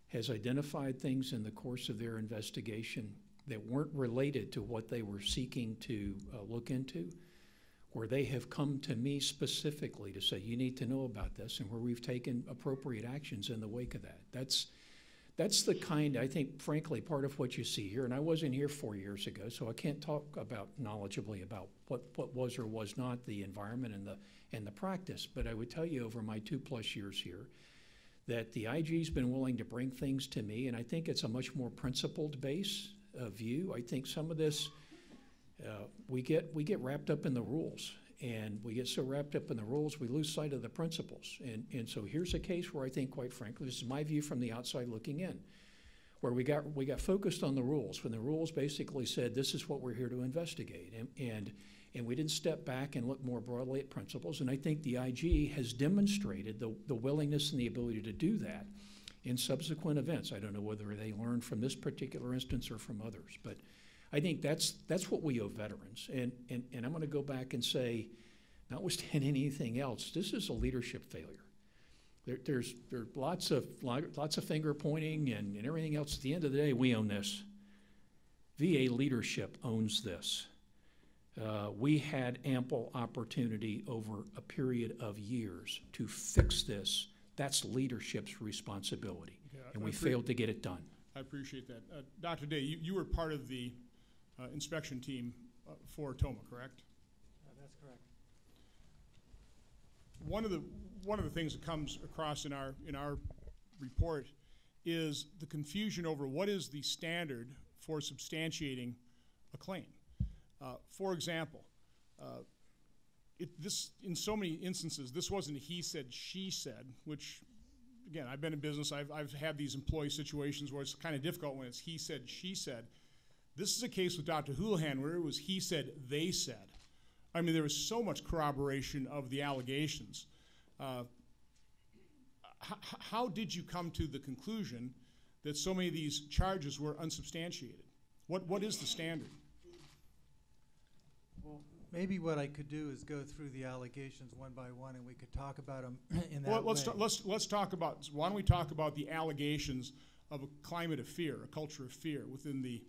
has identified things in the course of their investigation that weren't related to what they were seeking to, uh, look into, where they have come to me specifically to say, you need to know about this, and where we've taken appropriate actions in the wake of that. That's, that's the kind, I think, frankly, part of what you see here. And I wasn't here four years ago, so I can't talk about knowledgeably about what, what was or was not the environment and the, and the practice. But I would tell you over my two-plus years here, that the IG's been willing to bring things to me, and I think it's a much more principled base uh, view. I think some of this, uh, we get we get wrapped up in the rules, And we get so wrapped up in the rules, we lose sight of the principles. And, and so here's a case where I think, quite frankly, this is my view from the outside looking in, where we got, we got focused on the rules, when the rules basically said, this is what we're here to investigate. And, and, and we didn't step back and look more broadly at principles. And I think the IG has demonstrated the, the willingness and the ability to do that in subsequent events. I don't know whether they learned from this particular instance or from others, but I think that's, that's what we owe veterans. And, and, and I'm going to go back and say, notwithstanding anything else, this is a leadership failure. There, there's there are lots of lots of finger pointing and, and everything else. At the end of the day, we own this. VA leadership owns this. Uh, we had ample opportunity over a period of years to fix this. That's leadership's responsibility, Yeah, and we failed to get it done. I appreciate that. Uh, Dr. Daigh, you, you were part of the uh, inspection team uh, for Tomah, correct? That's correct. One of the, one of the things that comes across in our, in our report is the confusion over what is the standard for substantiating a claim. Uh, For example, uh, it, this, in so many instances, this wasn't a he said, she said, which, again, I've been in business, I've, I've had these employee situations where it's kind of difficult when it's he said, she said. This is a case with Dr. Houlihan where it was he said, they said. I mean, there was so much corroboration of the allegations. Uh, how did you come to the conclusion that so many of these charges were unsubstantiated? What, what is the standard? Well, maybe what I could do is go through the allegations one by one, and we could talk about them in that Well, let's, way. let's, let's talk about, why don't we talk about the allegations of a climate of fear, a culture of fear within the,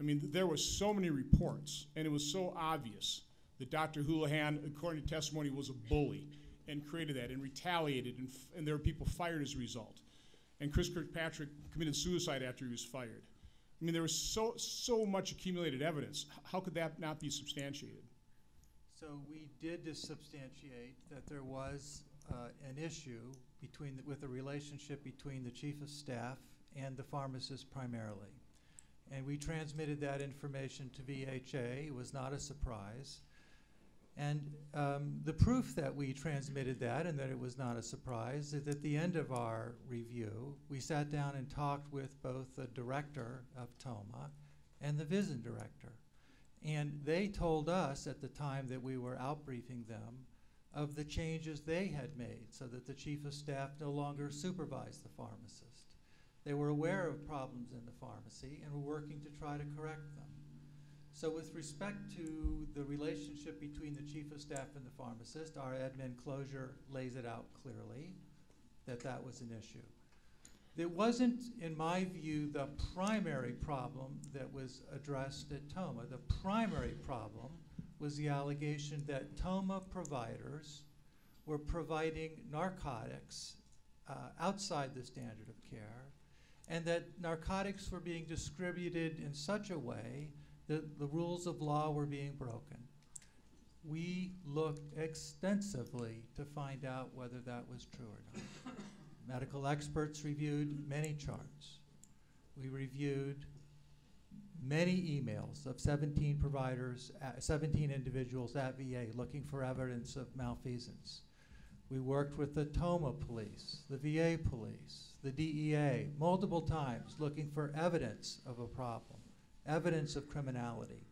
I mean, there was so many reports, and it was so obvious that Dr. Houlihan, according to testimony, was a bully and created that and retaliated, and, and there were people fired as a result. And Chris Kirkpatrick committed suicide after he was fired. I mean, there was so, so much accumulated evidence. How could that not be substantiated? So we did substantiate that there was uh, an issue between, the- with the relationship between the chief of staff and the pharmacist primarily. And we transmitted that information to VHA. It was not a surprise. And um, the proof that we transmitted that and that it was not a surprise is at the end of our review, we sat down and talked with both the director of Tomah and the VISN director. And they told us at the time that we were out briefing them of the changes they had made so that the chief of staff no longer supervised the pharmacist. They were aware of problems in the pharmacy and were working to try to correct them. So with respect to the relationship between the chief of staff and the pharmacist, our admin closure lays it out clearly that that was an issue. It wasn't, in my view, the primary problem that was addressed at Tomah. The primary problem was the allegation that Tomah providers were providing narcotics uh, outside the standard of care, and that narcotics were being distributed in such a way that the rules of law were being broken. We looked extensively to find out whether that was true or not. Medical experts reviewed many charts. We reviewed many emails of 17 providers, uh, 17 individuals at VA looking for evidence of malfeasance. We worked with the Tomah police, the VA police, the DEA, multiple times looking for evidence of a problem, evidence of criminality.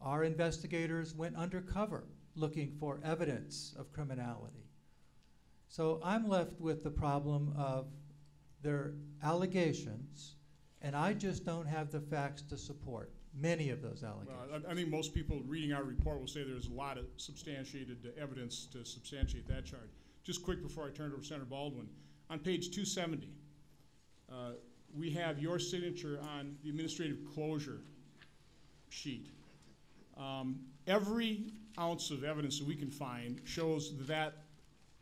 Our investigators went undercover looking for evidence of criminality. So I'm left with the problem of their allegations, and I just don't have the facts to support many of those Well, allegations. I, I think most people reading our report will say there's a lot of substantiated evidence to substantiate that charge. Just quick before I turn over to Senator Baldwin, on page two seventy, uh, we have your signature on the administrative closure sheet. Um, every ounce of evidence that we can find shows that that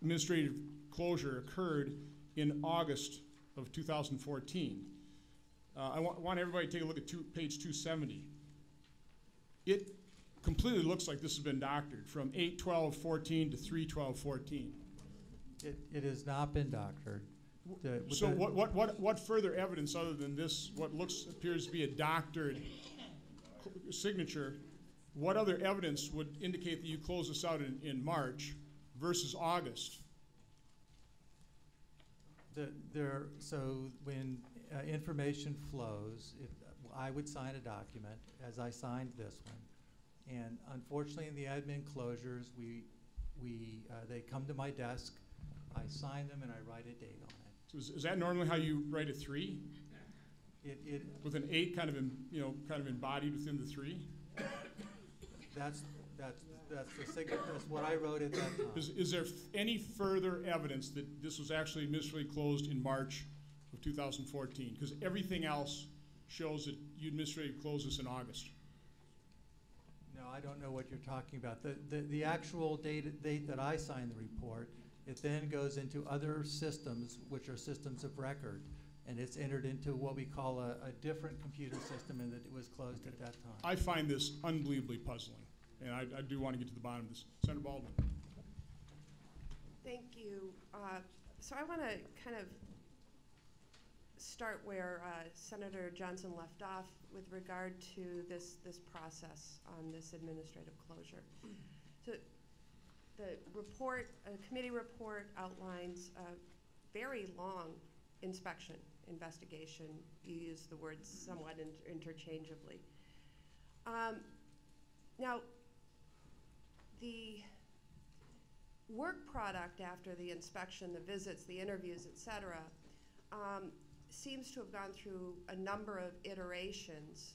administrative closure occurred in August of two thousand fourteen. Uh, I want, want everybody to take a look at two, page two seventy. It completely looks like this has been doctored from eight twelve fourteen to three twelve fourteen. It, it has not been doctored. The- So what, what, what, what further evidence other than this, what looks, appears to be a doctored signature, what other evidence would indicate that you close this out in, in March versus August? The, there, so when uh, information flows, if, I would sign a document, as I signed this one. And unfortunately, in the admin closures, we, we, uh, they come to my desk, I sign them and I write a date on it. So is, is that normally how you write a three? It, it, With an eight kind of, em- you know, kind of embodied within the three? that's, that's, that's the signature, that's what I wrote at that time. Is, is there f- any further evidence that this was actually administratively closed in March of 2014? Because everything else shows that you administratively closed this in August. No, I don't know what you're talking about. The, the, the actual date, date that I signed the report, it then goes into other systems, which are systems of record. And it's entered into what we call a, a different computer system and that it was closed at that time. I find this unbelievably puzzling, and I, I do want to get to the bottom of this. Senator Baldwin? Thank you. Uh, So I want to kind of start where uh, Senator Johnson left off with regard to this, this process on this administrative closure. So the report, a committee report outlines a very long inspection investigation. You use the words somewhat in- interchangeably. Um, Now, the work product after the inspection, the visits, the interviews, et cetera, um, seems to have gone through a number of iterations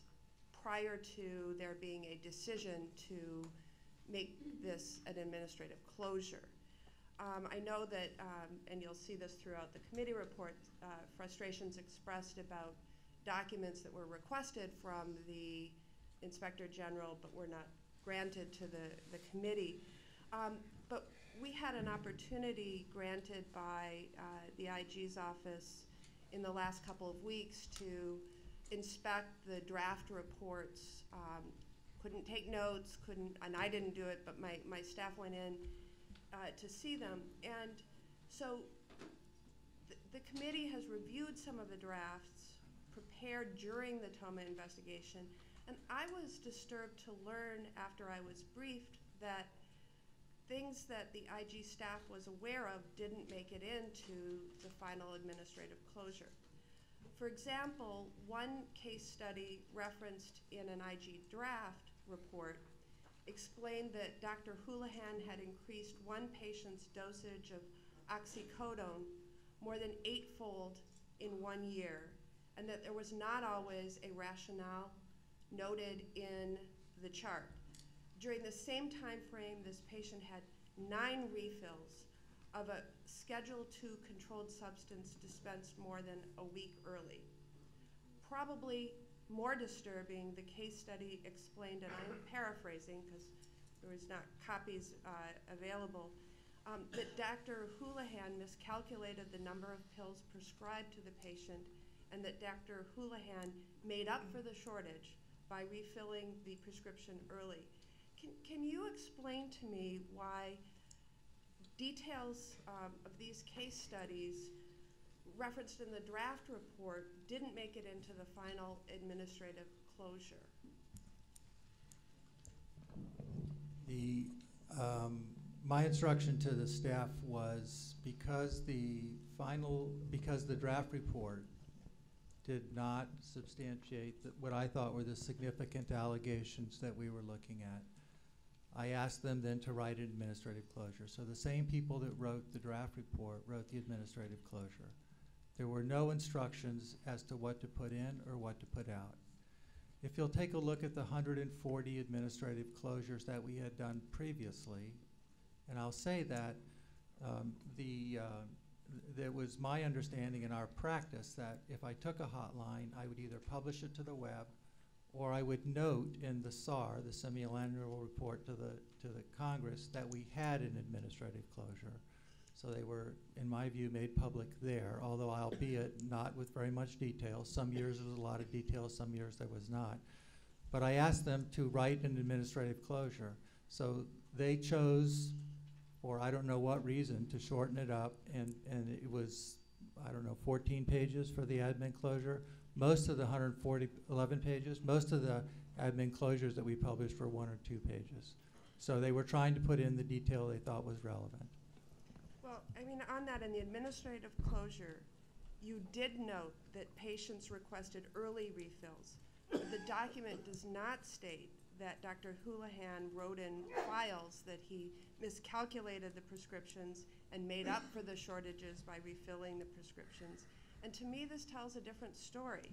prior to there being a decision to make this an administrative closure. Um, I know that, um, and you'll see this throughout the committee report, uh, frustrations expressed about documents that were requested from the Inspector General but were not granted to the, the committee. Um, but we had an opportunity granted by uh, the IG's office in the last couple of weeks to inspect the draft reports. Um, couldn't take notes, couldn't, and I didn't do it, but my, my staff went in uh, to see them. And so the, the committee has reviewed some of the drafts prepared during the Tomah investigation. And I was disturbed to learn after I was briefed that things that the IG staff was aware of didn't make it into the final administrative closure. For example, one case study referenced in an IG draft report explained that Dr. Houlihan had increased one patient's dosage of oxycodone more than eightfold in one year, and that there was not always a rationale noted in the chart. During the same time frame, this patient had nine refills of a Schedule II controlled substance dispensed more than a week early. Probably more disturbing, the case study explained, and I'm paraphrasing because there was not copies uh, available, um, that Dr. Houlihan miscalculated the number of pills prescribed to the patient and that Dr. Houlihan made up for the shortage by refilling the prescription early. Can, can you explain to me why details um, of these case studies referenced in the draft report didn't make it into the final administrative closure? The, um, my instruction to the staff was because the final, because the draft report did not substantiate what I thought were the significant allegations that we were looking at, I asked them then to write an administrative closure. So the same people that wrote the draft report wrote the administrative closure. There were no instructions as to what to put in or what to put out. If you'll take a look at the 140 administrative closures that we had done previously, and I'll say that um, the, uh, that was my understanding in our practice that if I took a hotline, I would either publish it to the web or I would note in the SAR, the semi-annual report to the, to the Congress, that we had an administrative closure. So they were, in my view, made public there, although albeit not with very much detail. Some years there was a lot of detail, some years there was not. But I asked them to write an administrative closure. So they chose, for I don't know what reason, to shorten it up, and, and it was, I don't know, 14 pages for the admin closure. Most of the 140, 11 pages, most of the admin closures that we published were one or two pages. So they were trying to put in the detail they thought was relevant. Well, I mean, on that, in the administrative closure, you did note that patients requested early refills. But the document does not state that Dr. Houlihan wrote in files that he miscalculated the prescriptions and made up for the shortages by refilling the prescriptions. And to me, this tells a different story.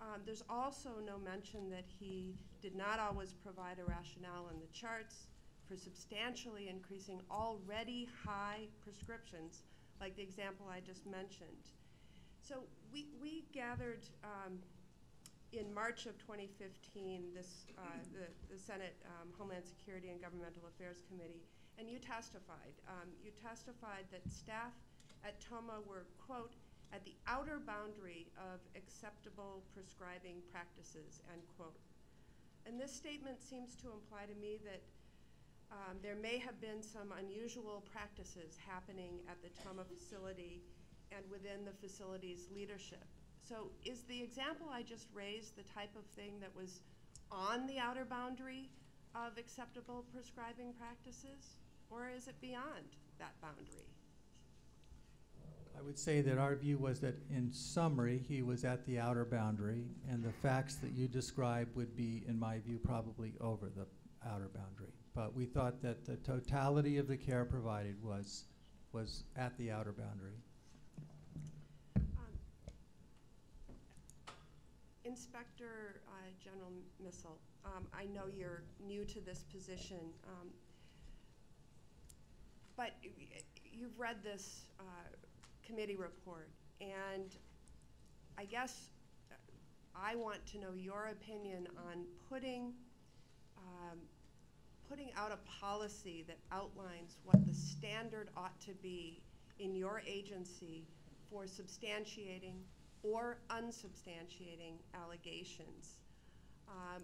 Um, there's also no mention that he did not always provide a rationale in the charts for substantially increasing already high prescriptions, like the example I just mentioned. So we, we gathered um, in March of 2015 this, uh, the, the Senate um, Homeland Security and Governmental Affairs Committee, and you testified. Um, you testified that staff at Tomah were, quote, at the outer boundary of acceptable prescribing practices, end quote. And this statement seems to imply to me that um, there may have been some unusual practices happening at the Tomah facility and within the facility's leadership. So is the example I just raised the type of thing that was on the outer boundary of acceptable prescribing practices? Or is it beyond that boundary? I would say that our view was that in summary, he was at the outer boundary, and the facts that you described would be, in my view, probably over the outer boundary. But we thought that the totality of the care provided was, was at the outer boundary. Um, Inspector uh, General Missal, um, I know you're new to this position, um, but you've read this uh, committee report, and I guess I want to know your opinion on putting, um, putting out a policy that outlines what the standard ought to be in your agency for substantiating or unsubstantiating allegations. Um,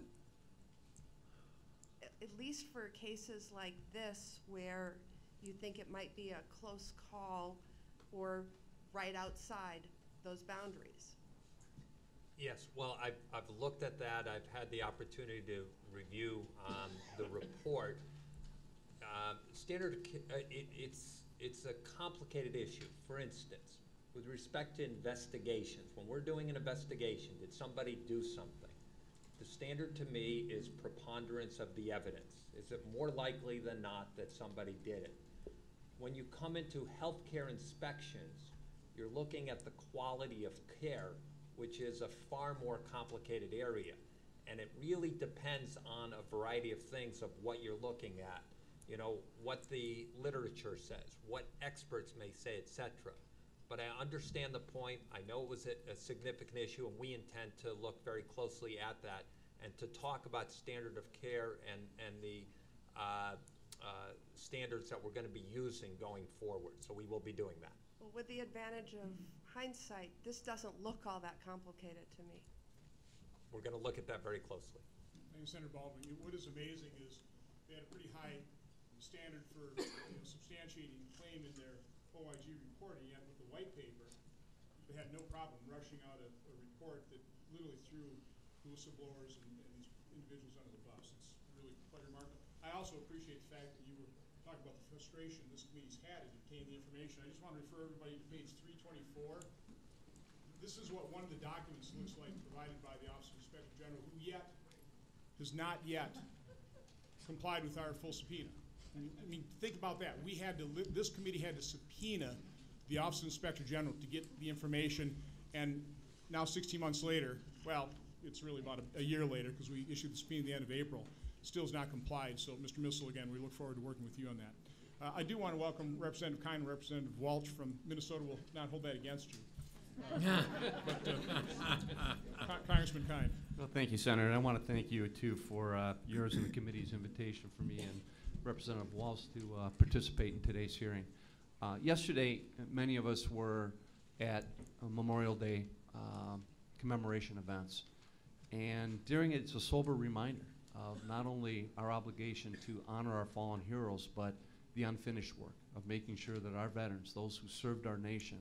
at least for cases like this where you think it might be a close call or right outside those boundaries. Yes, well, I've, I've looked at that, I've had the opportunity to review, um, the report. Um, standard, uh, it, it's, it's a complicated issue. For instance, with respect to investigations, when we're doing an investigation, did somebody do something? The standard to me is preponderance of the evidence. Is it more likely than not that somebody did it? When you come into healthcare inspections, you're looking at the quality of care, which is a far more complicated area. And it really depends on a variety of things of what you're looking at. You know, what the literature says, what experts may say, et cetera. But I understand the point, I know it was a, a significant issue, and we intend to look very closely at that and to talk about standard of care and, and the, uh, uh, standards that we're gonna be using going forward, so we will be doing that. Well, with the advantage of hindsight, this doesn't look all that complicated to me. We're gonna look at that very closely. Thank you, Senator Baldwin. What is amazing is they had a pretty high standard for you know, substantiating claim in their OIG reporting, yet with the white paper, they had no problem rushing out a, a report that literally threw whistleblowers and, and these individuals under the bus. It's really quite remarkable. I also appreciate the fact that you were talking about the frustration this committee's had in obtaining the information. I just want to refer everybody to page three twenty-four. This is what one of the documents looks like provided by the Office of Inspector General, who yet has not yet complied with our full subpoena. I mean- think about that. We had to, this committee had to subpoena the Office of Inspector General to get the information, and now sixteen months later, well, it's really about a, a year later, because we issued the subpoena at the end of April, still has not complied. So, Mr. Missal, again, we look forward to working with you on that. Uh, I do want to welcome Representative Kind and Representative Walz from Minnesota. Will not hold that against you. But, uh, Con- Congressman Kind. Well, thank you, Senator. And I want to thank you, too, for uh, yours and the committee's invitation for me and Representative Walz to uh, participate in today's hearing. Uh, Yesterday, many of us were at uh, Memorial Day um, commemoration events. And during it, it's a sober reminder of not only our obligation to honor our fallen heroes, but the unfinished work of making sure that our veterans, those who served our nation,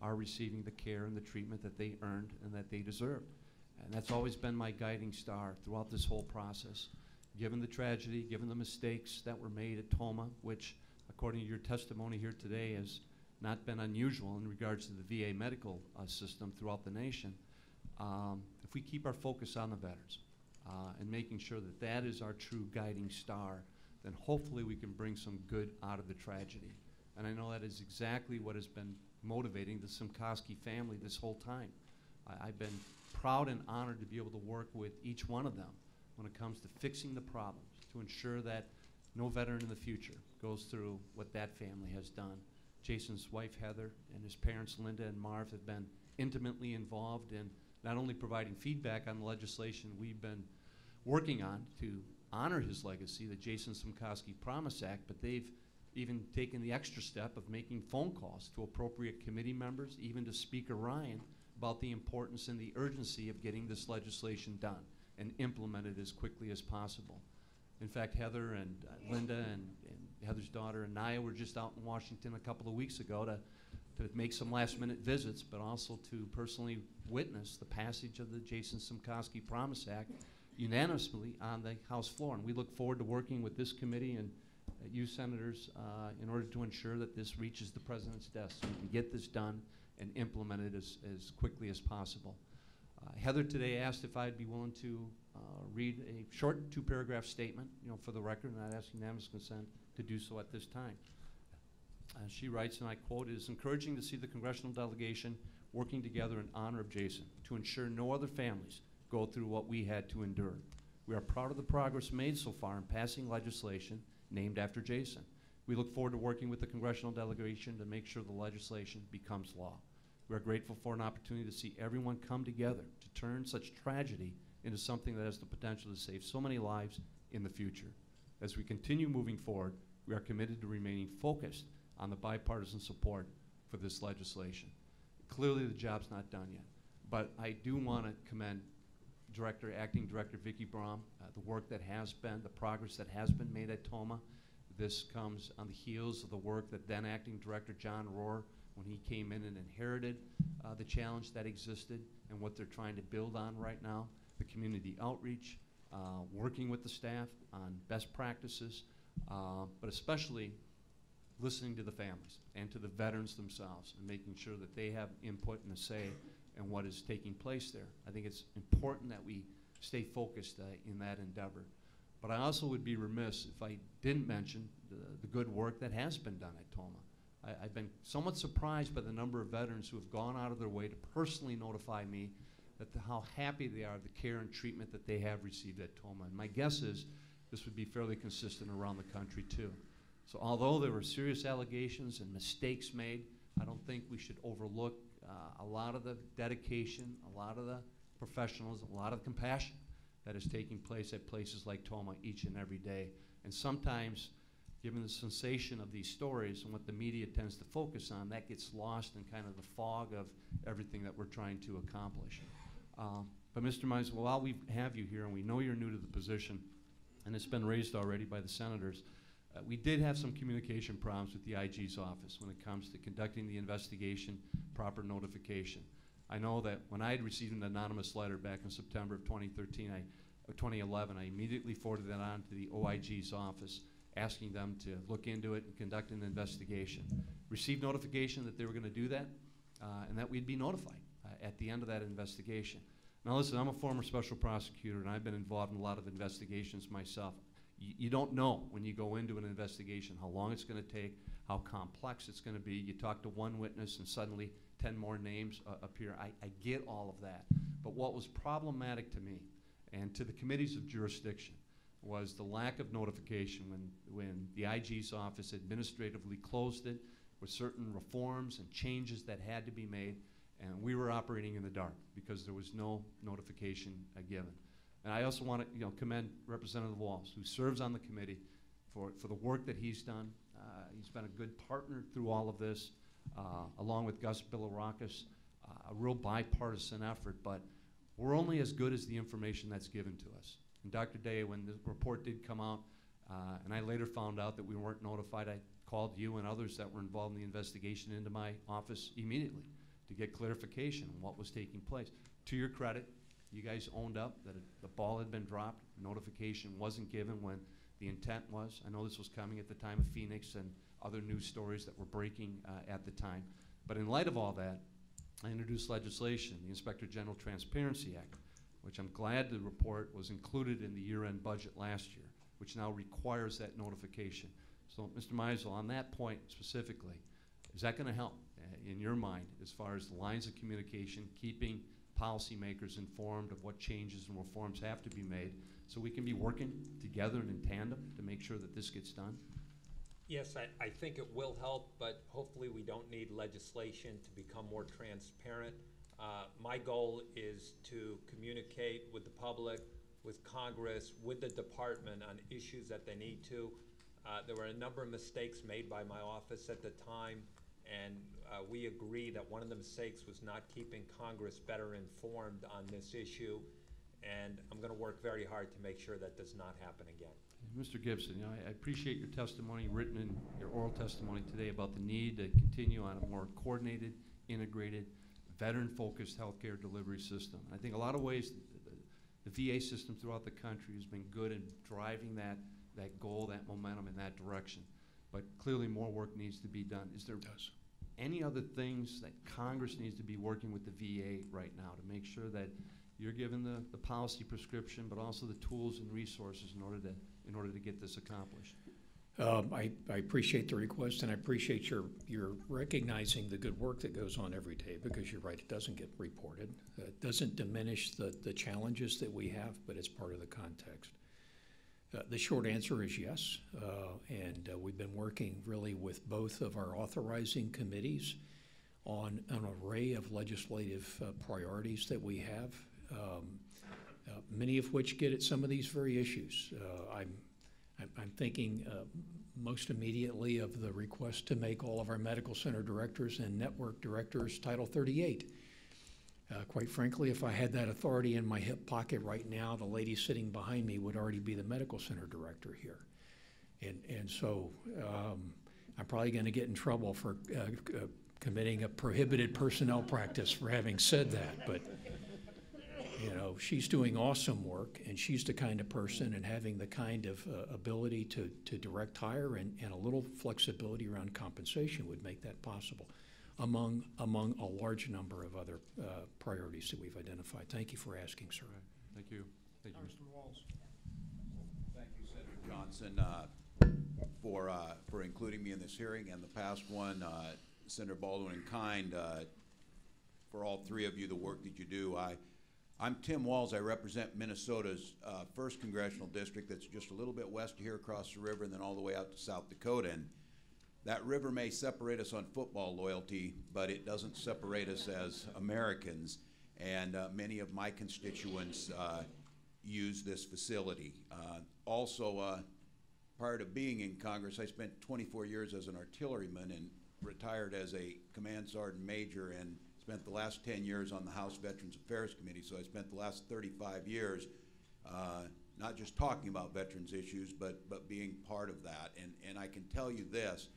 are receiving the care and the treatment that they earned and that they deserve. And that's always been my guiding star throughout this whole process. Given the tragedy, given the mistakes that were made at Tomah, which, according to your testimony here today, has not been unusual in regards to the VA medical uh, system throughout the nation, um, if we keep our focus on the veterans uh, and making sure that that is our true guiding star, then hopefully we can bring some good out of the tragedy. And I know that is exactly what has been motivating the Simcakoski family this whole time. I, I've been proud and honored to be able to work with each one of them when it comes to fixing the problems, to ensure that no veteran in the future goes through what that family has done. Jason's wife Heather and his parents Linda and Marv have been intimately involved in not only providing feedback on the legislation we've been working on to honor his legacy, the Jason Simcakoski Promise Act, but they've even taken the extra step of making phone calls to appropriate committee members, even to Speaker Ryan, about the importance and the urgency of getting this legislation done and implemented as quickly as possible. In fact, Heather and uh, Linda and, and Heather's daughter and Naya were just out in Washington a couple of weeks ago to, to make some last minute visits, but also to personally witness the passage of the Jason Simcakoski Promise Act unanimously on the House floor. And we look forward to working with this committee and uh, you senators uh, in order to ensure that this reaches the president's desk so we can get this done and implemented as, as quickly as possible. Uh, Heather today asked if I'd be willing to uh, read a short two-paragraph statement, you know, for the record, and I'd ask unanimous consent to do so at this time. Uh, she writes, and I quote, "It is encouraging to see the congressional delegation working together in honor of Jason to ensure no other families go through what we had to endure. We are proud of the progress made so far in passing legislation named after Jason. We look forward to working with the congressional delegation to make sure the legislation becomes law. We are grateful for an opportunity to see everyone come together to turn such tragedy into something that has the potential to save so many lives in the future. As we continue moving forward, we are committed to remaining focused on the bipartisan support for this legislation. Clearly, the job's not done yet, but I do want to commend Director, Acting Director Vicki Brahm, uh, the work that has been, the progress that has been made at Tomah. This comes on the heels of the work that then Acting Director John Rohr, when he came in and inherited uh, the challenge that existed and what they're trying to build on right now, the community outreach, uh, working with the staff on best practices, uh, but especially listening to the families and to the veterans themselves and making sure that they have input and a say in what is taking place there. I think it's important that we stay focused uh, in that endeavor. But I also would be remiss if I didn't mention the, the good work that has been done at Tomah. I, have been somewhat surprised by the number of veterans who have gone out of their way to personally notify me that the, how happy they are the care and treatment that they have received at Tomah. And my guess is this would be fairly consistent around the country too. So although there were serious allegations and mistakes made, I don't think we should overlook uh, a lot of the dedication, a lot of the professionals, a lot of compassion that is taking place at places like Tomah each and every day. And sometimes, given the sensation of these stories and what the media tends to focus on, that gets lost in kind of the fog of everything that we're trying to accomplish. Um, but Mr. Missal, while we have you here and we know you're new to the position, and it's been raised already by the senators, uh, we did have some communication problems with the IG's office when it comes to conducting the investigation, proper notification. I know that when I had received an anonymous letter back in September of 2013, I, uh, 2011, I immediately forwarded that on to the OIG's office, asking them to look into it and conduct an investigation. Received notification that they were going to do that, uh, and that we'd be notified uh, at the end of that investigation. Now, listen, I'm a former special prosecutor, and I've been involved in a lot of investigations myself you, don't know when you go into an investigation how long it's going to take, how complex it's going to be. You talk to one witness and suddenly 10 more names uh, appear. I, I get all of that. But what was problematic to me and to the committees of jurisdiction was the lack of notification when, when the IG's office administratively closed it with certain reforms and changes that had to be made, and we were operating in the dark because there was no notification uh, given. And I also want to you know, commend Representative Walz, who serves on the committee, for, for the work that he's done. Uh, he's been a good partner through all of this, uh, along with Gus Bilirakis, uh, a real bipartisan effort. But we're only as good as the information that's given to us. And Dr. Daigh, when the report did come out, uh, and I later found out that we weren't notified, I called you and others that were involved in the investigation into my office immediately to get clarification on what was taking place. To your credit, You guys owned up that it- the ball had been dropped, notification wasn't given when the intent was. I know this was coming at the time of Phoenix and other news stories that were breaking uh, at the time. But in light of all that, I introduced legislation, the Inspector General Transparency Act, which I'm glad to report was included in the year-end budget last year, which now requires that notification. So, Mr. Missal, on that point specifically, is that going to help uh, in your mind as far as the lines of communication, keeping policymakers informed of what changes and reforms have to be made so we can be working together and in tandem to make sure that this gets done? Yes, I, I think it will help, but hopefully we don't need legislation to become more transparent. Uh, my goal is to communicate with the public, with Congress, with the department on issues that they need to. Uh, there were a number of mistakes made by my office at the time, and uh, we agree that one of the mistakes was not keeping Congress better informed on this issue. And I'm gonna work very hard to make sure that does not happen again. Mr. Gibson, you know, I- I appreciate your testimony, written in your oral testimony today about the need to continue on a more coordinated, integrated, veteran-focused healthcare delivery system. I think a lot of ways, the- the VA system throughout the country has been good in driving that, that goal, that momentum in that direction. But clearly, more work needs to be done. Is there Does. Any other things that Congress needs to be working with the VA right now to make sure that you're given the, the policy prescription, but also the tools and resources in order to, in order to get this accomplished? Um, I, I appreciate the request, and I appreciate your, your recognizing the good work that goes on every day, because you're right, it doesn't get reported. It doesn't diminish the, the challenges that we have, but it's part of the context. Uh, the short answer is yes, uh, and uh, we've been working really with both of our authorizing committees on an array of legislative priorities that we have, um, many of which get at some of these very issues. I'm I'm- thinking most immediately of the request to make all of our medical center directors and network directors Title 38. Uh, Quite frankly, if I had that authority in my hip pocket right now, the lady sitting behind me would already be the medical center director here. And, and so um, I'm probably going to get in trouble for uh, uh, committing a prohibited personnel practice for having said that, but you know, she's doing awesome work, and she's the kind of person and having the kind of uh, ability to, to direct hire and, and a little flexibility around compensation would make that possible, among, among a large number of other uh, priorities that we've identified. Thank you for asking, sir. Thank you. Thank you. Congressman Walz. Thank you, Senator Johnson, uh, for, uh, for including me in this hearing, and the past one, uh, Senator Baldwin and Kind, uh, for all three of you, the work that you do. I, I'm Tim Walz. I represent Minnesota's uh, first congressional district that's just a little bit west of here across the river and then all the way out to South Dakota. And that river may separate us on football loyalty, but it doesn't separate us as Americans. And uh, many of my constituents uh, use this facility. Uh, also, uh, prior to being in Congress, I spent 24 years as an artilleryman and retired as a command sergeant major and spent the last 10 years on the House Veterans Affairs Committee. So I spent the last 35 years uh, not just talking about veterans issues, but, but being part of that. And, and I can tell you this,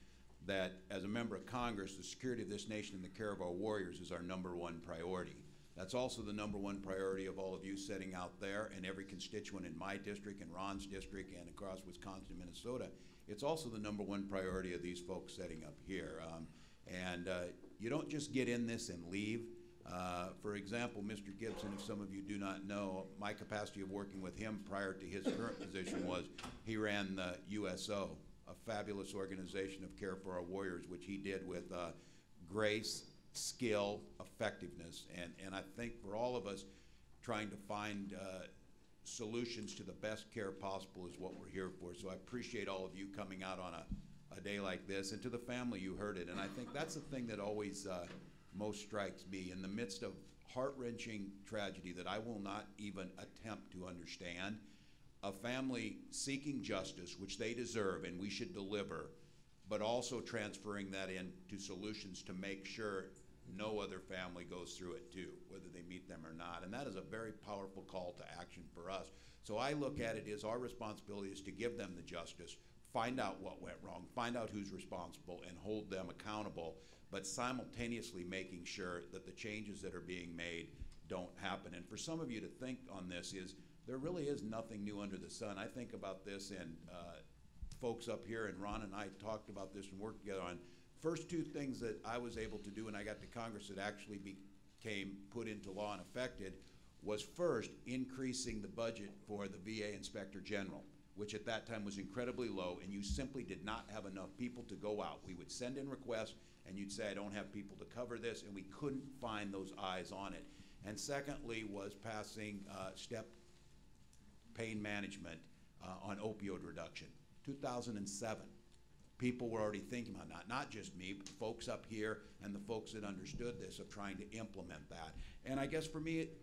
that as a member of Congress, the security of this nation and the care of our warriors is our number one priority. That's also the number one priority of all of you sitting out there and every constituent in my district and Ron's district and across Wisconsin and Minnesota. It's also the number one priority of these folks sitting up here. Um, and uh, you don't just get in this and leave. Uh, for example, Mr. Gibson, if some of you do not know, my capacity of working with him prior to his current position was he ran the USO, a fabulous organization of care for our warriors, which he did with uh, grace, skill, effectiveness. And, and I think for all of us, trying to find uh, solutions to the best care possible is what we're here for. So I appreciate all of you coming out on a, a day like this. And to the family, you heard it. And I think that's the thing that always uh, most strikes me. In the midst of heart wrenching tragedy that I will not even attempt to understand, a family seeking justice, which they deserve and we should deliver, but also transferring that into solutions to make sure no other family goes through it too, whether they meet them or not. And that is a very powerful call to action for us. So I look at it as our responsibility is to give them the justice, find out what went wrong, find out who's responsible, and hold them accountable, but simultaneously making sure that the changes that are being made don't happen. And for some of you to think on this is, there really is nothing new under the sun. I think about this and, uh, folks up here and Ron and I talked about this and worked together on, first two things that I was able to do when I got to Congress that actually became put into law and affected was first, increasing the budget for the VA Inspector General, which at that time was incredibly low, and you simply did not have enough people to go out. We would send in requests, and you'd say, I don't have people to cover this, and we couldn't find those eyes on it. And secondly, was passing uh, step pain management uh, on opioid reduction. 2007, people were already thinking about not not just me, but the folks up here and the folks that understood this of trying to implement that. And I guess for me, it,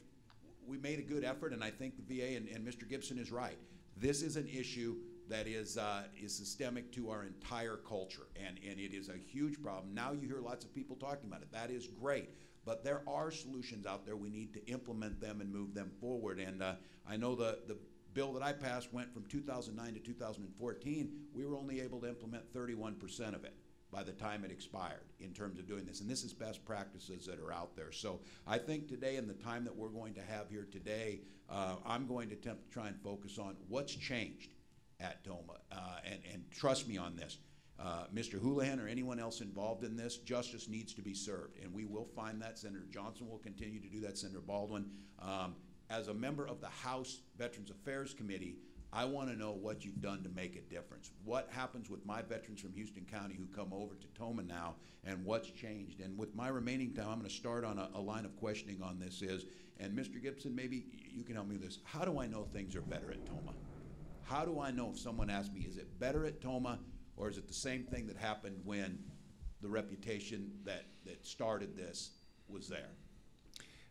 we made a good effort, and I think the VA and, and Mr. Gibson is right. This is an issue that is uh, is systemic to our entire culture, and and it is a huge problem. Now you hear lots of people talking about it. That is great. But there are solutions out there. We need to implement them and move them forward. And uh, I know the, the bill that I passed went from 2009 to 2014. We were only able to implement 31% of it by the time it expired in terms of doing this. And this is best practices that are out there. So I think today, in the time that we're going to have here today, uh, I'm going to attempt to try and focus on what's changed at Tomah. Uh, and, and trust me on this. Uh, Mr. Houlihan or anyone else involved in this, justice needs to be served, and we will find that. Senator Johnson will continue to do that. Senator Baldwin, um, as a member of the House Veterans Affairs Committee, I want to know what you've done to make a difference. What happens with my veterans from Houston County who come over to Tomah now, and what's changed? And with my remaining time, I'm going to start on a, a line of questioning on this. Is and Mr. Gibson, maybe you can help me with this. How do I know things are better at Tomah? How do I know if someone asks me, is it better at Tomah? Or is it the same thing that happened when the reputation that, that started this was there?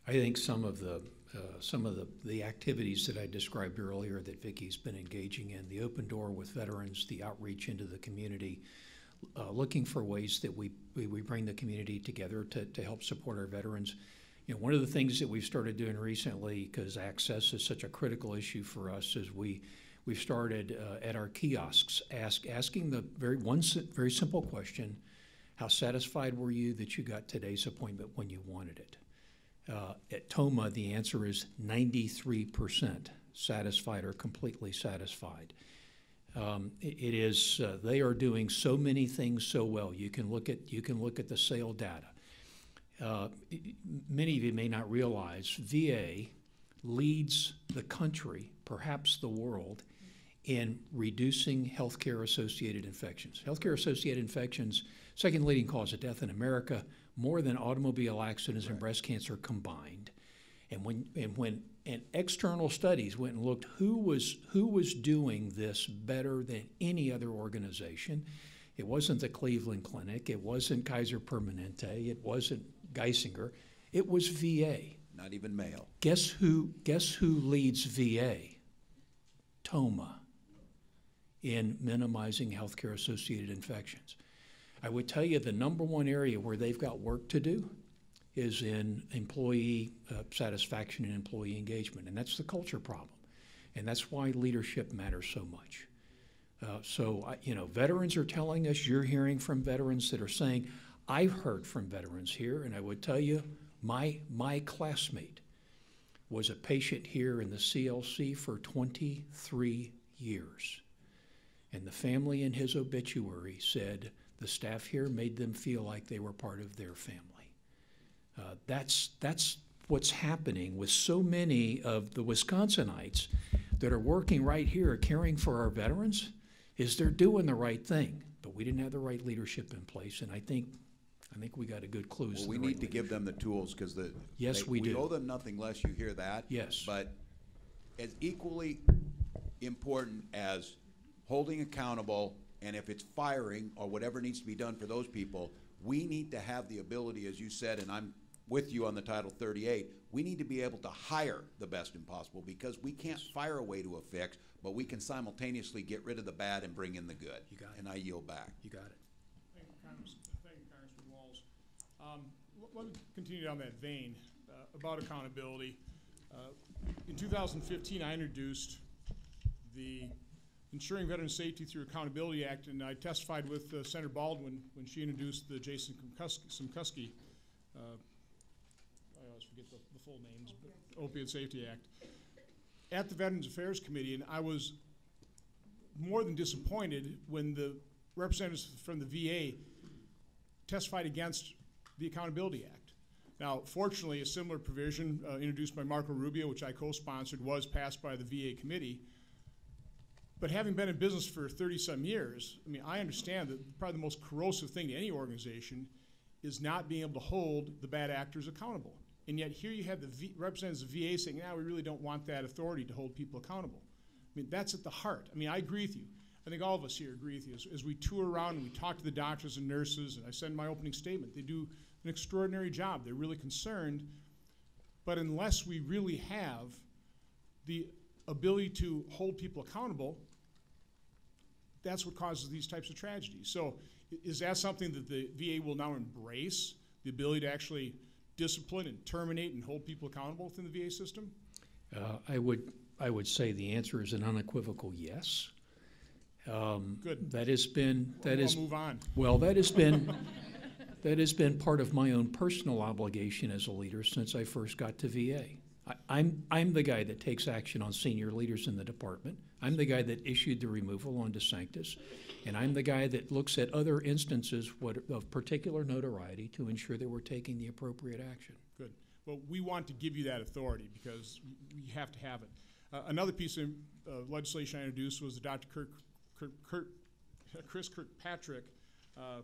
I think some of the, uh, some of the, the activities that I described earlier that Vicki's been engaging in, the open door with veterans, the outreach into the community, uh, looking for ways that we, we, we bring the community together to, to help support our veterans. You know, one of the things that we've started doing recently, because access is such a critical issue for us, is we we've started uh, at our kiosks ask, asking the very one very simple question: How satisfied were you that you got today's appointment when you wanted it? Uh, at Tomah, the answer is 93% satisfied or completely satisfied. Um, it, it is uh, they are doing so many things so well. You can look at you can look at the SAIL data. Uh, many of you may not realize VA leads the country, perhaps the world, in reducing healthcare associated infections. Healthcare associated infections, second leading cause of death in America, more than automobile accidents and breast cancer combined. And when and when and external studies went and looked who was who was doing this better than any other organization. It wasn't the Cleveland Clinic, it wasn't Kaiser Permanente, it wasn't Geisinger, it was VA. Not even male. Guess who guess who leads VA? Tomah in minimizing healthcare associated infections. I would tell you the number one area where they've got work to do is in employee uh, satisfaction and employee engagement, and that's the culture problem. And that's why leadership matters so much. Uh, so, I- you know, veterans are telling us, you're hearing from veterans that are saying, I've heard from veterans here, and I would tell you, my, my classmate was a patient here in the CLC for 23 years. And the family in his obituary said the staff here made them feel like they were part of their family. Uh, that's, that's what's happening with so many of the Wisconsinites that are working right here caring for our veterans is they're doing the right thing. But we didn't have the right leadership in place, and I think, I think we got a good clue. Well, we the right need to give them the tools, because the. Yes, they- we do. Owe them nothing less, you hear that? Yes. But as equally important as holding accountable, and if it's firing or whatever needs to be done for those people, we need to have the ability, as you said, and I'm with you on the Title thirty-eight, we need to be able to hire the best impossible, because we can't fire a way to a fix, but we can simultaneously get rid of the bad and bring in the good. You got it. And I yield back. You got it. Thank you, Congress- thank you, Congressman Walz. Um, l- Let me continue down that vein uh, about accountability. Uh, In 2015, I introduced the Ensuring Veteran Safety Through Accountability Act, and I testified with uh, Senator Baldwin when she introduced the Jason Simcakoski uh, uh, always forget the, the full names, but Opiate Safety Act, at the Veterans Affairs Committee, and I was more than disappointed when the representatives from the VA testified against the Accountability Act. Now, fortunately, a similar provision uh, introduced by Marco Rubio, which I co-sponsored, was passed by the VA committee. But having been in business for 30-some years, I mean, I understand that probably the most corrosive thing to any organization is not being able to hold the bad actors accountable. And yet here you have the v- representatives of VA saying, "Now we really don't want that authority to hold people accountable." I mean, that's at the heart. I mean, I agree with you. I think all of us here agree with you. As, as we tour around and we talk to the doctors and nurses, and I in my opening statement, they do an extraordinary job. They're really concerned. But unless we really have the ability to hold people accountable, that's what causes these types of tragedies. So is that something that the VA will now embrace, the ability to actually discipline and terminate and hold people accountable within the VA system? Uh, I would, I would say the answer is an unequivocal yes. Um, Good. That has been, that I'll is, move on. well, that has been, that has been part of my own personal obligation as a leader since I first got to VA. I, I'm, I'm the guy that takes action on senior leaders in the department. I'm the guy that issued the removal on DeSanctis. And I'm the guy that looks at other instances what, of particular notoriety to ensure that we're taking the appropriate action. Good. Well, we want to give you that authority because we have to have it. Uh, another piece of uh, legislation I introduced was the Dr. Kirk, Kirk, Kurt, Chris Kirkpatrick. Uh,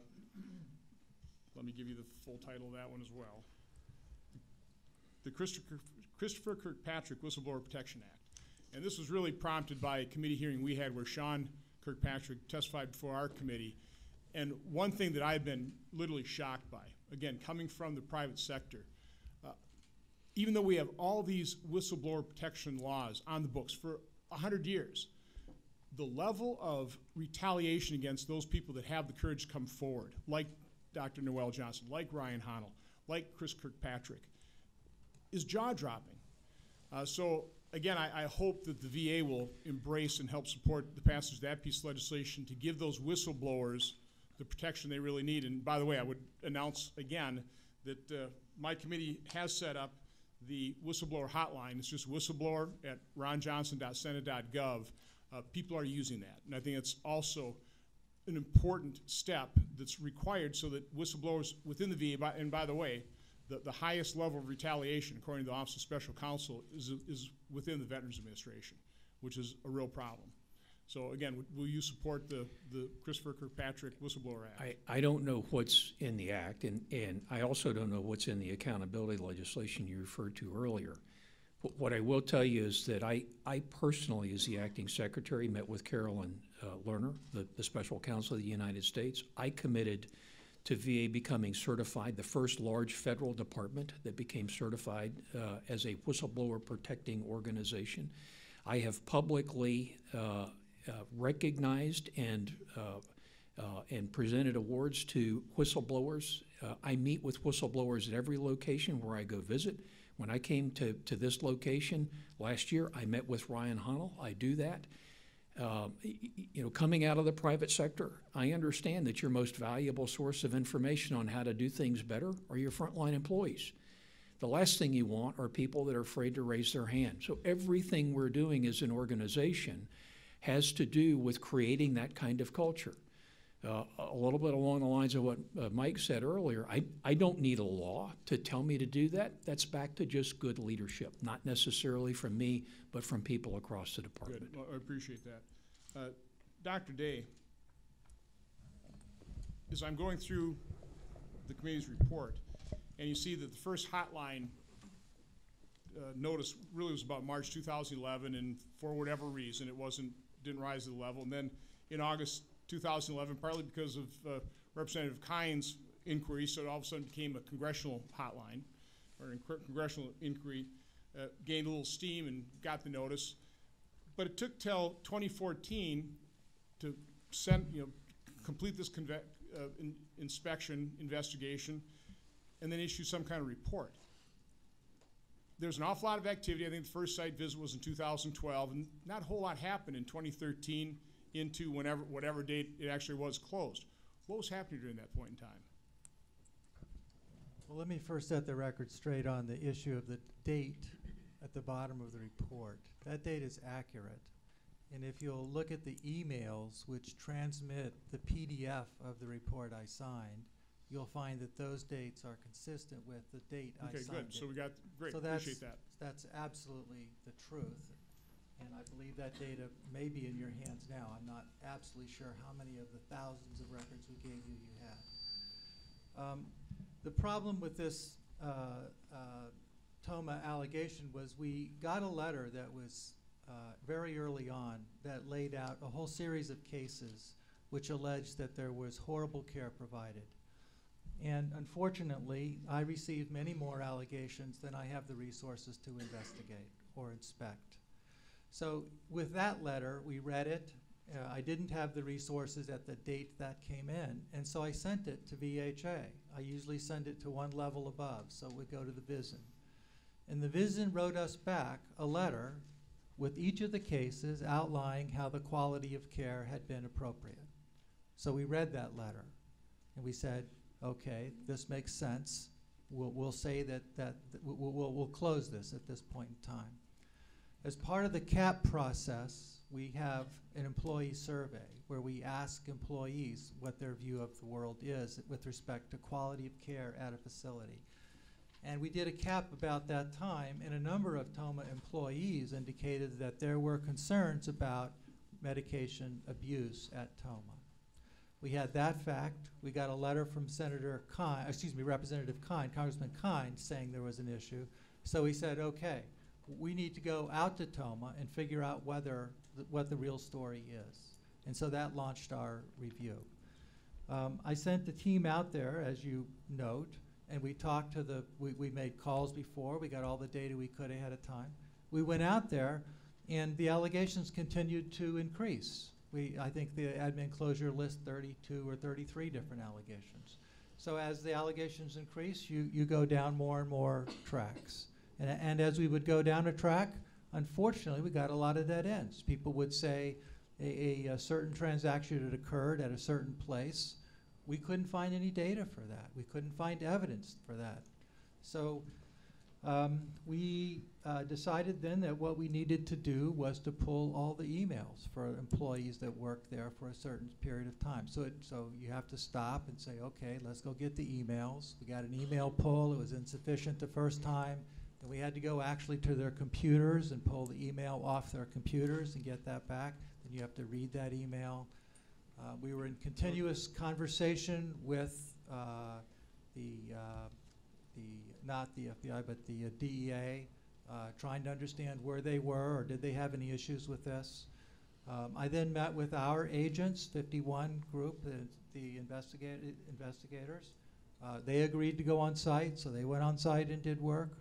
let me give you the full title of that one as well. The Christopher, Christopher Kirkpatrick Whistleblower Protection Act. And this was really prompted by a committee hearing we had where Sean Kirkpatrick testified before our committee. And one thing that I've been literally shocked by, again, coming from the private sector, uh, even though we have all these whistleblower protection laws on the books for 100 years, the level of retaliation against those people that have the courage to come forward, like Dr. Noel Johnson, like Ryan Honl, like Chris Kirkpatrick, is jaw dropping. Uh, so, again, I, I hope that the VA will embrace and help support the passage of that piece of legislation to give those whistleblowers the protection they really need. And by the way, I would announce again that uh, my committee has set up the whistleblower hotline. It's just whistleblower at ronjohnson.senate.gov. Uh, people are using that. And I think it's also an important step that's required so that whistleblowers within the VA, by, and by the way, the, the highest level of retaliation, according to the Office of Special Counsel, is, is within the Veterans Administration, which is a real problem. So again, will you support the, the Christopher Kirkpatrick Whistleblower Act? I, I don't know what's in the act, and, and I also don't know what's in the accountability legislation you referred to earlier. But what I will tell you is that I, I personally, as the acting secretary, met with Carolyn uh, Lerner, the, the special counsel of the United States. I committed to VA becoming certified, the first large federal department that became certified uh, as a whistleblower protecting organization. I have publicly uh, uh, recognized and uh, uh, and presented awards to whistleblowers. I meet with whistleblowers at every location where I go visit. When I came to, to this location last year, I met with Ryan Honl. I do that. Um, you know, coming out of the private sector, I understand that your most valuable source of information on how to do things better are your frontline employees. The last thing you want are people that are afraid to raise their hand. So everything we're doing as an organization has to do with creating that kind of culture. Uh, a little bit along the lines of what uh, Mike said earlier, I, I don't need a law to tell me to do that. That's back to just good leadership, not necessarily from me, but from people across the department. Good, well, I appreciate that. Uh, Dr. Daigh, as I'm going through the committee's report, and you see that the first hotline uh, notice really was about March 2011, and for whatever reason, it wasn't, didn't rise to the level. And then in August 2011, partly because of uh, Representative Kind's inquiry, so it all of a sudden became a congressional hotline, or congressional inquiry, uh, gained a little steam and got the notice. But it took till 2014 to send, you know, complete this uh, in- inspection, investigation, and then issue some kind of report. There's an awful lot of activity. I think the first site visit was in 2012, and not a whole lot happened in 2013 into whenever, whatever date it actually was closed. What was happening during that point in time? Well, let me first set the record straight on the issue of the date at the bottom of the report. That date is accurate. And if you'll look at the emails which transmit the PDF of the report I signed, you'll find that those dates are consistent with the date I signed. Okay, signed good. So it. we got, great, So that's- appreciate that. That's absolutely the truth. And I believe that data may be in your hands now. I'm not absolutely sure how many of the thousands of records we gave you you had. Um, The problem with this uh, uh, Tomah allegation was we got a letter that was uh, very early on that laid out a whole series of cases which alleged that there was horrible care provided. And unfortunately, I received many more allegations than I have the resources to investigate or inspect. So with that letter, we read it. Uh, I didn't have the resources at the date that came in, and so I sent it to VHA. I usually send it to one level above, so it would go to the VISN. And the VISN wrote us back a letter with each of the cases outlining how the quality of care had been appropriate. So we read that letter, and we said, okay, this makes sense. We'll, we'll say that, that, we'll, we'll close this at this point in time. As part of the CAP process, we have an employee survey where we ask employees what their view of the world is with respect to quality of care at a facility. And we did a CAP about that time, and a number of Tomah employees indicated that there were concerns about medication abuse at Tomah. We had that fact. We got a letter from Senator Kind, excuse me, Representative Kind, Congressman Kind, saying there was an issue. So we said, okay, we need to go out to Tomah and figure out whether, th- what the real story is. And so that launched our review. Um, I sent the team out there, as you note, and we talked to the, we, we made calls before, we got all the data we could ahead of time. We went out there, and the allegations continued to increase. We, I think the admin closure lists 32 or 33 different allegations. So as the allegations increase, you, you go down more and more tracks. And, and as we would go down a track, unfortunately, we got a lot of dead ends. People would say a, a, a certain transaction had occurred at a certain place. We couldn't find any data for that. We couldn't find evidence for that. So um, we uh, decided then that what we needed to do was to pull all the emails for employees that worked there for a certain period of time. So, it, so you have to stop and say, okay, let's go get the emails. We got an email pull. It was insufficient the first time. Then we had to go actually to their computers and pull the email off their computers and get that back. Then you have to read that email. Uh, we were in continuous conversation with uh, the, uh, the, not the FBI, but the uh, DEA, uh, trying to understand where they were or did they have any issues with this. Um, I then met with our agents, 51 group, the, the investigated investigators. Uh, they agreed to go on site, so they went on site and did work.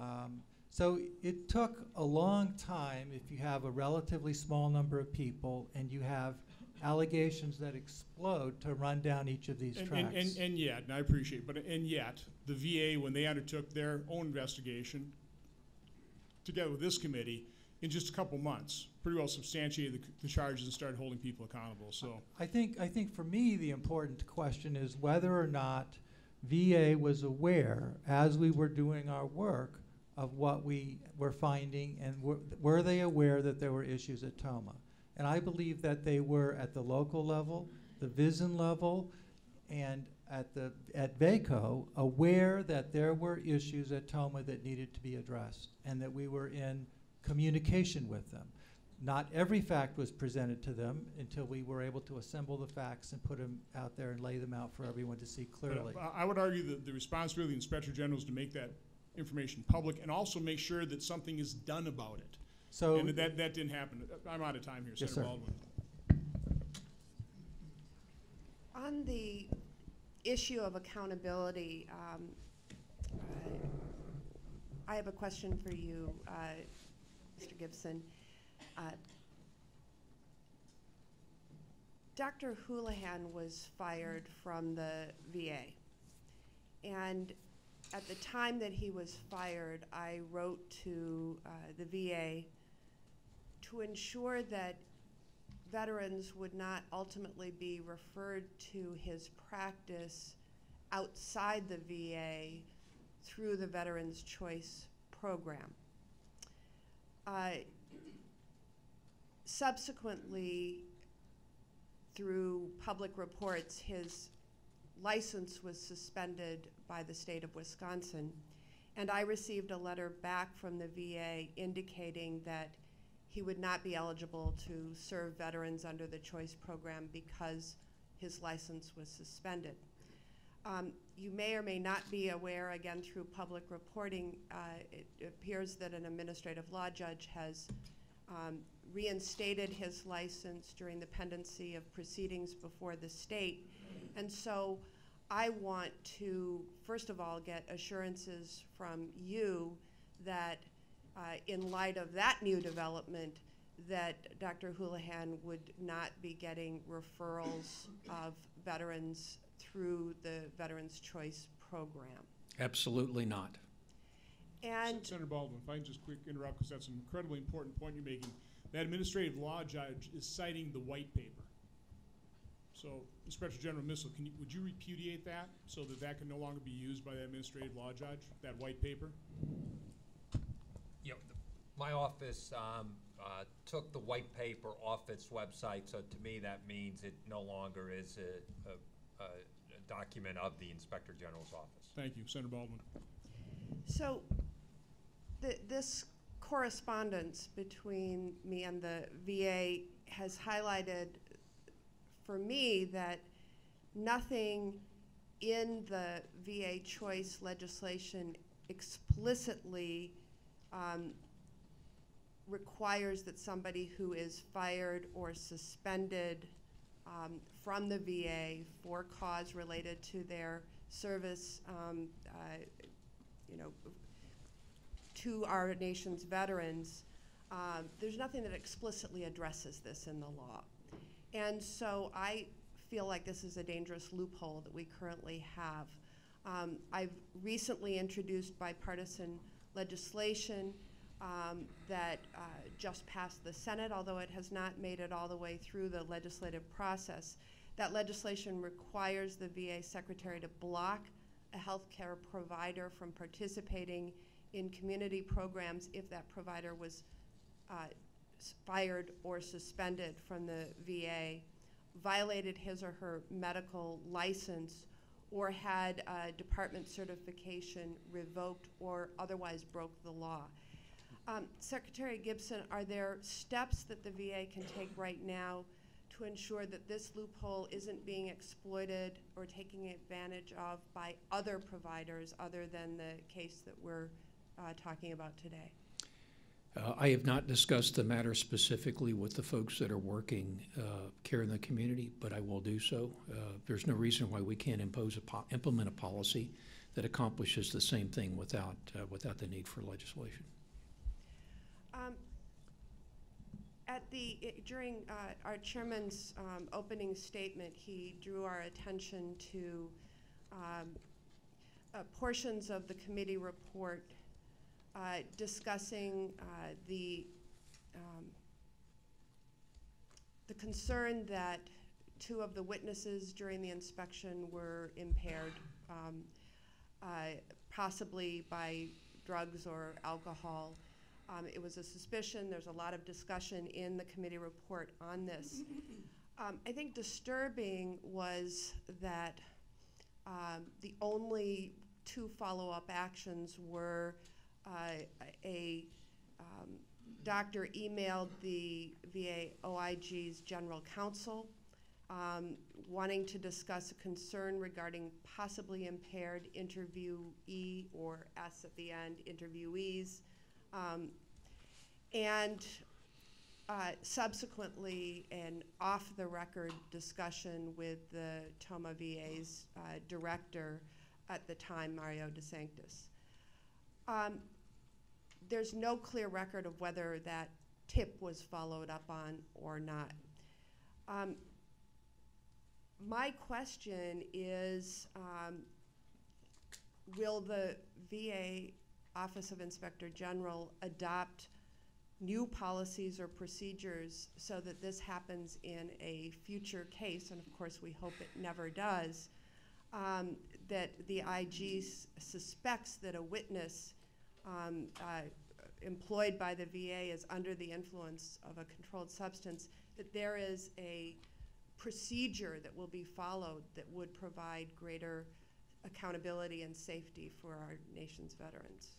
Um, so it took a long time if you have a relatively small number of people and you have allegations that explode to run down each of these And, tracks. and, and, and yet, and I appreciate, but and yet, the VA, when they undertook their own investigation, together with this committee, in just a couple months, pretty well substantiated the, the charges and started holding people accountable. So, I think, I think for me, the important question is whether or not VA was aware, as we were doing our work, of what we were finding, and were, were they aware that there were issues at Tomah? And I believe that they were at the local level, the VISN level, and at the at VACO, aware that there were issues at Tomah that needed to be addressed, and that we were in communication with them. Not every fact was presented to them until we were able to assemble the facts and put them out there and lay them out for everyone to see but, clearly. uh, I would argue that the responsibility of the Inspector General is to make that information public and also make sure that something is done about it. So, and that, that didn't happen. I'm out of time here, Yes, Senator sir. Baldwin. On the issue of accountability, um, uh, I have a question for you, uh, Mr. Gibson. Uh, Dr. Houlihan was fired from the VA. And at the time that he was fired, I wrote to uh, the VA to ensure that veterans would not ultimately be referred to his practice outside the VA through the Veterans Choice Program. Uh, subsequently, through public reports, his license was suspended by the state of Wisconsin. And I received a letter back from the VA indicating that he would not be eligible to serve veterans under the choice program because his license was suspended. Um, you may or may not be aware, again through public reporting, uh, it appears that an administrative law judge has um, reinstated his license during the pendency of proceedings before the state. And so I want to, first of all, get assurances from you that uh, in light of that new development, that Dr. Houlihan would not be getting referrals of veterans through the Veterans Choice Program. Absolutely not. And Senator Baldwin, if I can just quick interrupt, because that's an incredibly important point you're making. That administrative law judge is citing the white paper. So, Inspector General Missal, can you, would you repudiate that so that that can no longer be used by the administrative law judge, that white paper? You know, the- my office um, uh, took the white paper off its website, so to me, that means it no longer is a, a, a a document of the Inspector General's office. Thank you, Senator Baldwin. So, th- this correspondence between me and the VA has highlighted for me that nothing in the VA choice legislation explicitly um, requires that somebody who is fired or suspended um, from the VA for cause related to their service, um, uh, you know, to our nation's veterans, um, there's nothing that explicitly addresses this in the law. And so I feel like this is a dangerous loophole that we currently have. Um, I've recently introduced bipartisan legislation um, that uh, just passed the Senate, although it has not made it all the way through the legislative process. That legislation requires the VA secretary to block a healthcare provider from participating in community programs if that provider was uh, fired or suspended from the VA, violated his or her medical license, or had a department certification revoked or otherwise broke the law. Um, Secretary Gibson, are there steps that the VA can take right now to ensure that this loophole isn't being exploited or taking advantage of by other providers other than the case that we're uh, talking about today? Uh, I have not discussed the matter specifically with the folks that are working uh, care in the community, but I will do so. Uh, There's no reason why we can't impose a, implement a policy that accomplishes the same thing without, uh, without the need for legislation. Um, At the, during uh, our chairman's um, opening statement, he drew our attention to um, uh, portions of the committee report uh, discussing uh, the, um, the concern that two of the witnesses during the inspection were impaired, um, uh, possibly by drugs or alcohol. Um, it was a suspicion. There's a lot of discussion in the committee report on this. Um, I think disturbing was that um, the only two follow-up actions were uh, a um, doctor emailed the VA OIG's general counsel um, wanting to discuss a concern regarding possibly impaired interviewee or S at the end, interviewees. Um, and uh, subsequently, an off the record discussion with the Tomah VA's uh, director at the time, Mario DeSanctis. Um, there's no clear record of whether that tip was followed up on or not. Um, my question is um, Will the VA Office of Inspector General adopt new policies or procedures so that this happens in a future case? And of course, we hope it never does. Um, that the IG suspects that a witness um, uh, employed by the VA is under the influence of a controlled substance, that there is a procedure that will be followed that would provide greater accountability and safety for our nation's veterans.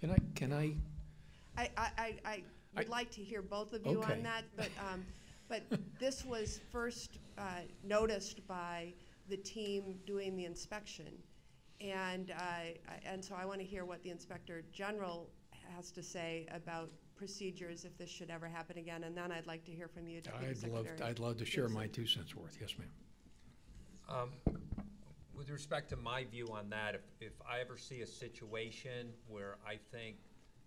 Can I, can I, I, I, I, would I- like to hear both of you Okay. on that, but, um, but this was first, uh, noticed by the team doing the inspection. And, uh, I- and so I want to hear what the Inspector General has to say about procedures if this should ever happen again, and then I'd like to hear from you, Deputy I'd love, Secretary. I'd love to share my two cents worth. Yes, ma'am. Um, With respect to my view on that, if, if I ever see a situation where I think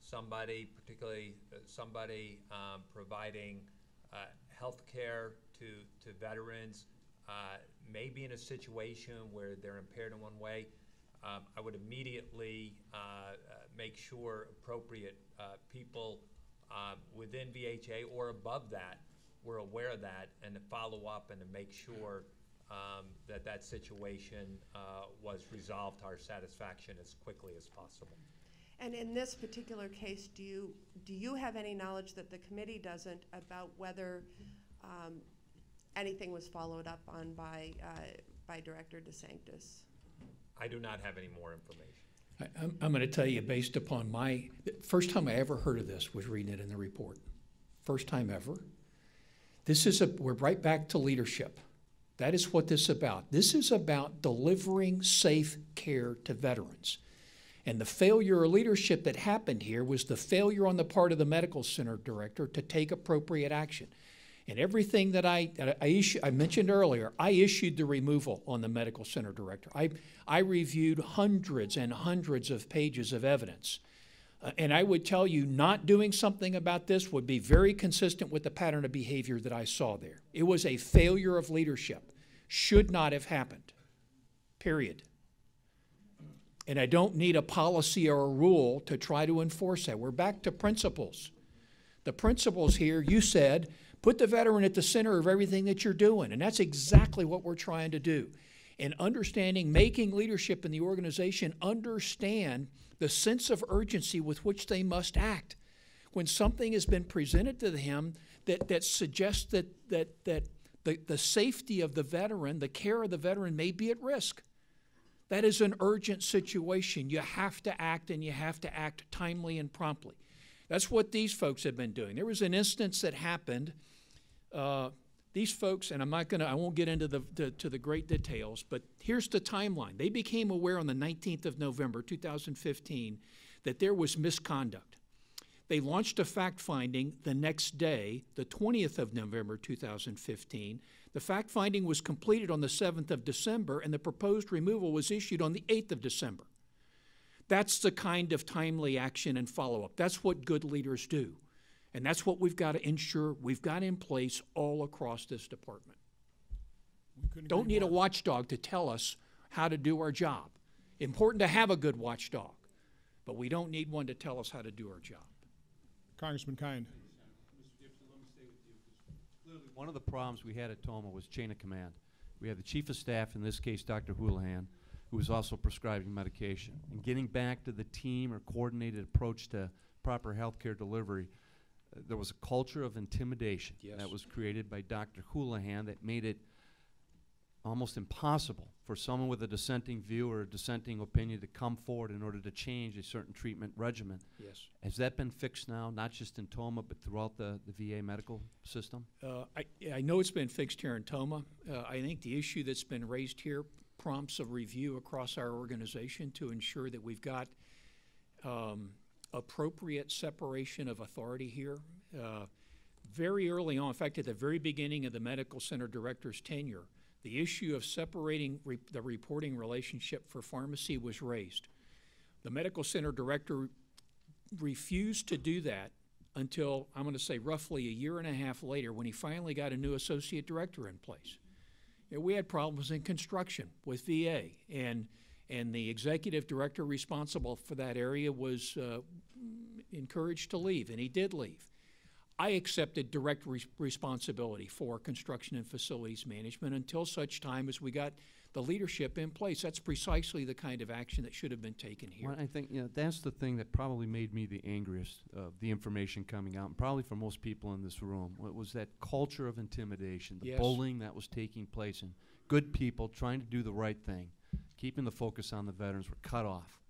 somebody, particularly uh, somebody um, providing uh, healthcare to, to veterans, uh, may be in a situation where they're impaired in one way, um, I would immediately uh, uh, make sure appropriate uh, people um, within VHA or above that were aware of that and to follow up and to make sure um, that that situation was resolved to our satisfaction as quickly as possible. And in this particular case, do you, do you have any knowledge that the committee doesn't about whether um, anything was followed up on by, uh, by Director DeSanctis? I do not have any more information. I, I'm, I'm gonna tell you, based upon my, first time I ever heard of this was reading it in the report. First time ever. This is a, we're right back to leadership. That is what this is about. This is about delivering safe care to veterans. And the failure of leadership that happened here was the failure on the part of the medical center director to take appropriate action. And everything that I, I, issue, I mentioned earlier, I issued the removal on the medical center director. I, I reviewed hundreds and hundreds of pages of evidence. Uh, and I would tell you, not doing something about this would be very consistent with the pattern of behavior that I saw there. It was a failure of leadership. Should not have happened. Period. And I don't need a policy or a rule to try to enforce that. We're back to principles. The principles here, you said, put the veteran at the center of everything that you're doing. And that's exactly what we're trying to do. And understanding, making leadership in the organization understand the sense of urgency with which they must act. When something has been presented to them that, that suggests that, that, that the, the safety of the veteran, the care of the veteran may be at risk. That is an urgent situation. You have to act and you have to act timely and promptly. That's what these folks have been doing. There was an instance that happened. Uh, these folks, and I'm not going to, I won't get into the, the, to the great details, but here's the timeline. They became aware on the 19th of November, 2015, that there was misconduct. They launched a fact finding the next day, the 20th of November 2015. The fact finding was completed on the 7th of December, and the proposed removal was issued on the 8th of December. That's the kind of timely action and follow up. That's what good leaders do. And that's what we've got to ensure we've got in place all across this department. We Don't agree need a watchdog to tell us how to do our job. Important to have a good watchdog, but we don't need one to tell us how to do our job. Congressman Kind. Mr. Gibson, stay with you. Clearly, one of the problems we had at Tomah was chain of command. We had the chief of staff, in this case Dr. Houlihan, who was also prescribing medication. And getting back to the team or coordinated approach to proper healthcare delivery, uh, there was a culture of intimidation Yes. that was created by Dr. Houlihan that made it almost impossible for someone with a dissenting view or a dissenting opinion to come forward in order to change a certain treatment regimen. Yes. Has that been fixed now, not just in Tomah, but throughout the, the VA medical system? Uh, I, I know it's been fixed here in Tomah. Uh, I think the issue that's been raised here prompts a review across our organization to ensure that we've got um, appropriate separation of authority here. Uh, very early on, in fact, at the very beginning of the medical center director's tenure, the issue of separating re- the reporting relationship for pharmacy was raised. The medical center director refused to do that until, I'm going to say roughly a year and a half later, when he finally got a new associate director in place. We had problems in construction with VA, and, and the executive director responsible for that area was uh, encouraged to leave, and he did leave. I accepted direct res- responsibility for construction and facilities management until such time as we got the leadership in place. That's precisely the kind of action that should have been taken here. Well, I think, you know, that's the thing that probably made me the angriest of the information coming out, and probably for most people in this room, wa- was that culture of intimidation, the Yes. bullying that was taking place, and good people trying to do the right thing, keeping the focus on the veterans were cut off.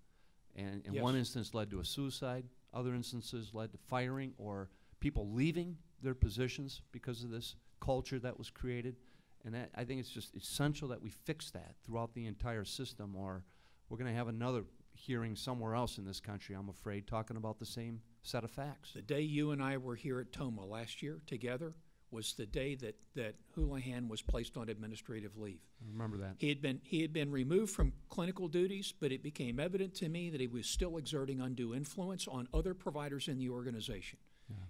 And in one instance led to a suicide, other instances led to firing or people leaving their positions because of this culture that was created. And that, I think it's just essential that we fix that throughout the entire system, or we're gonna have another hearing somewhere else in this country, I'm afraid, talking about the same set of facts. The day you and I were here at Tomah last year together was the day that, that Houlihan was placed on administrative leave. I Remember that. He had been he had been removed from clinical duties, but it became evident to me that he was still exerting undue influence on other providers in the organization.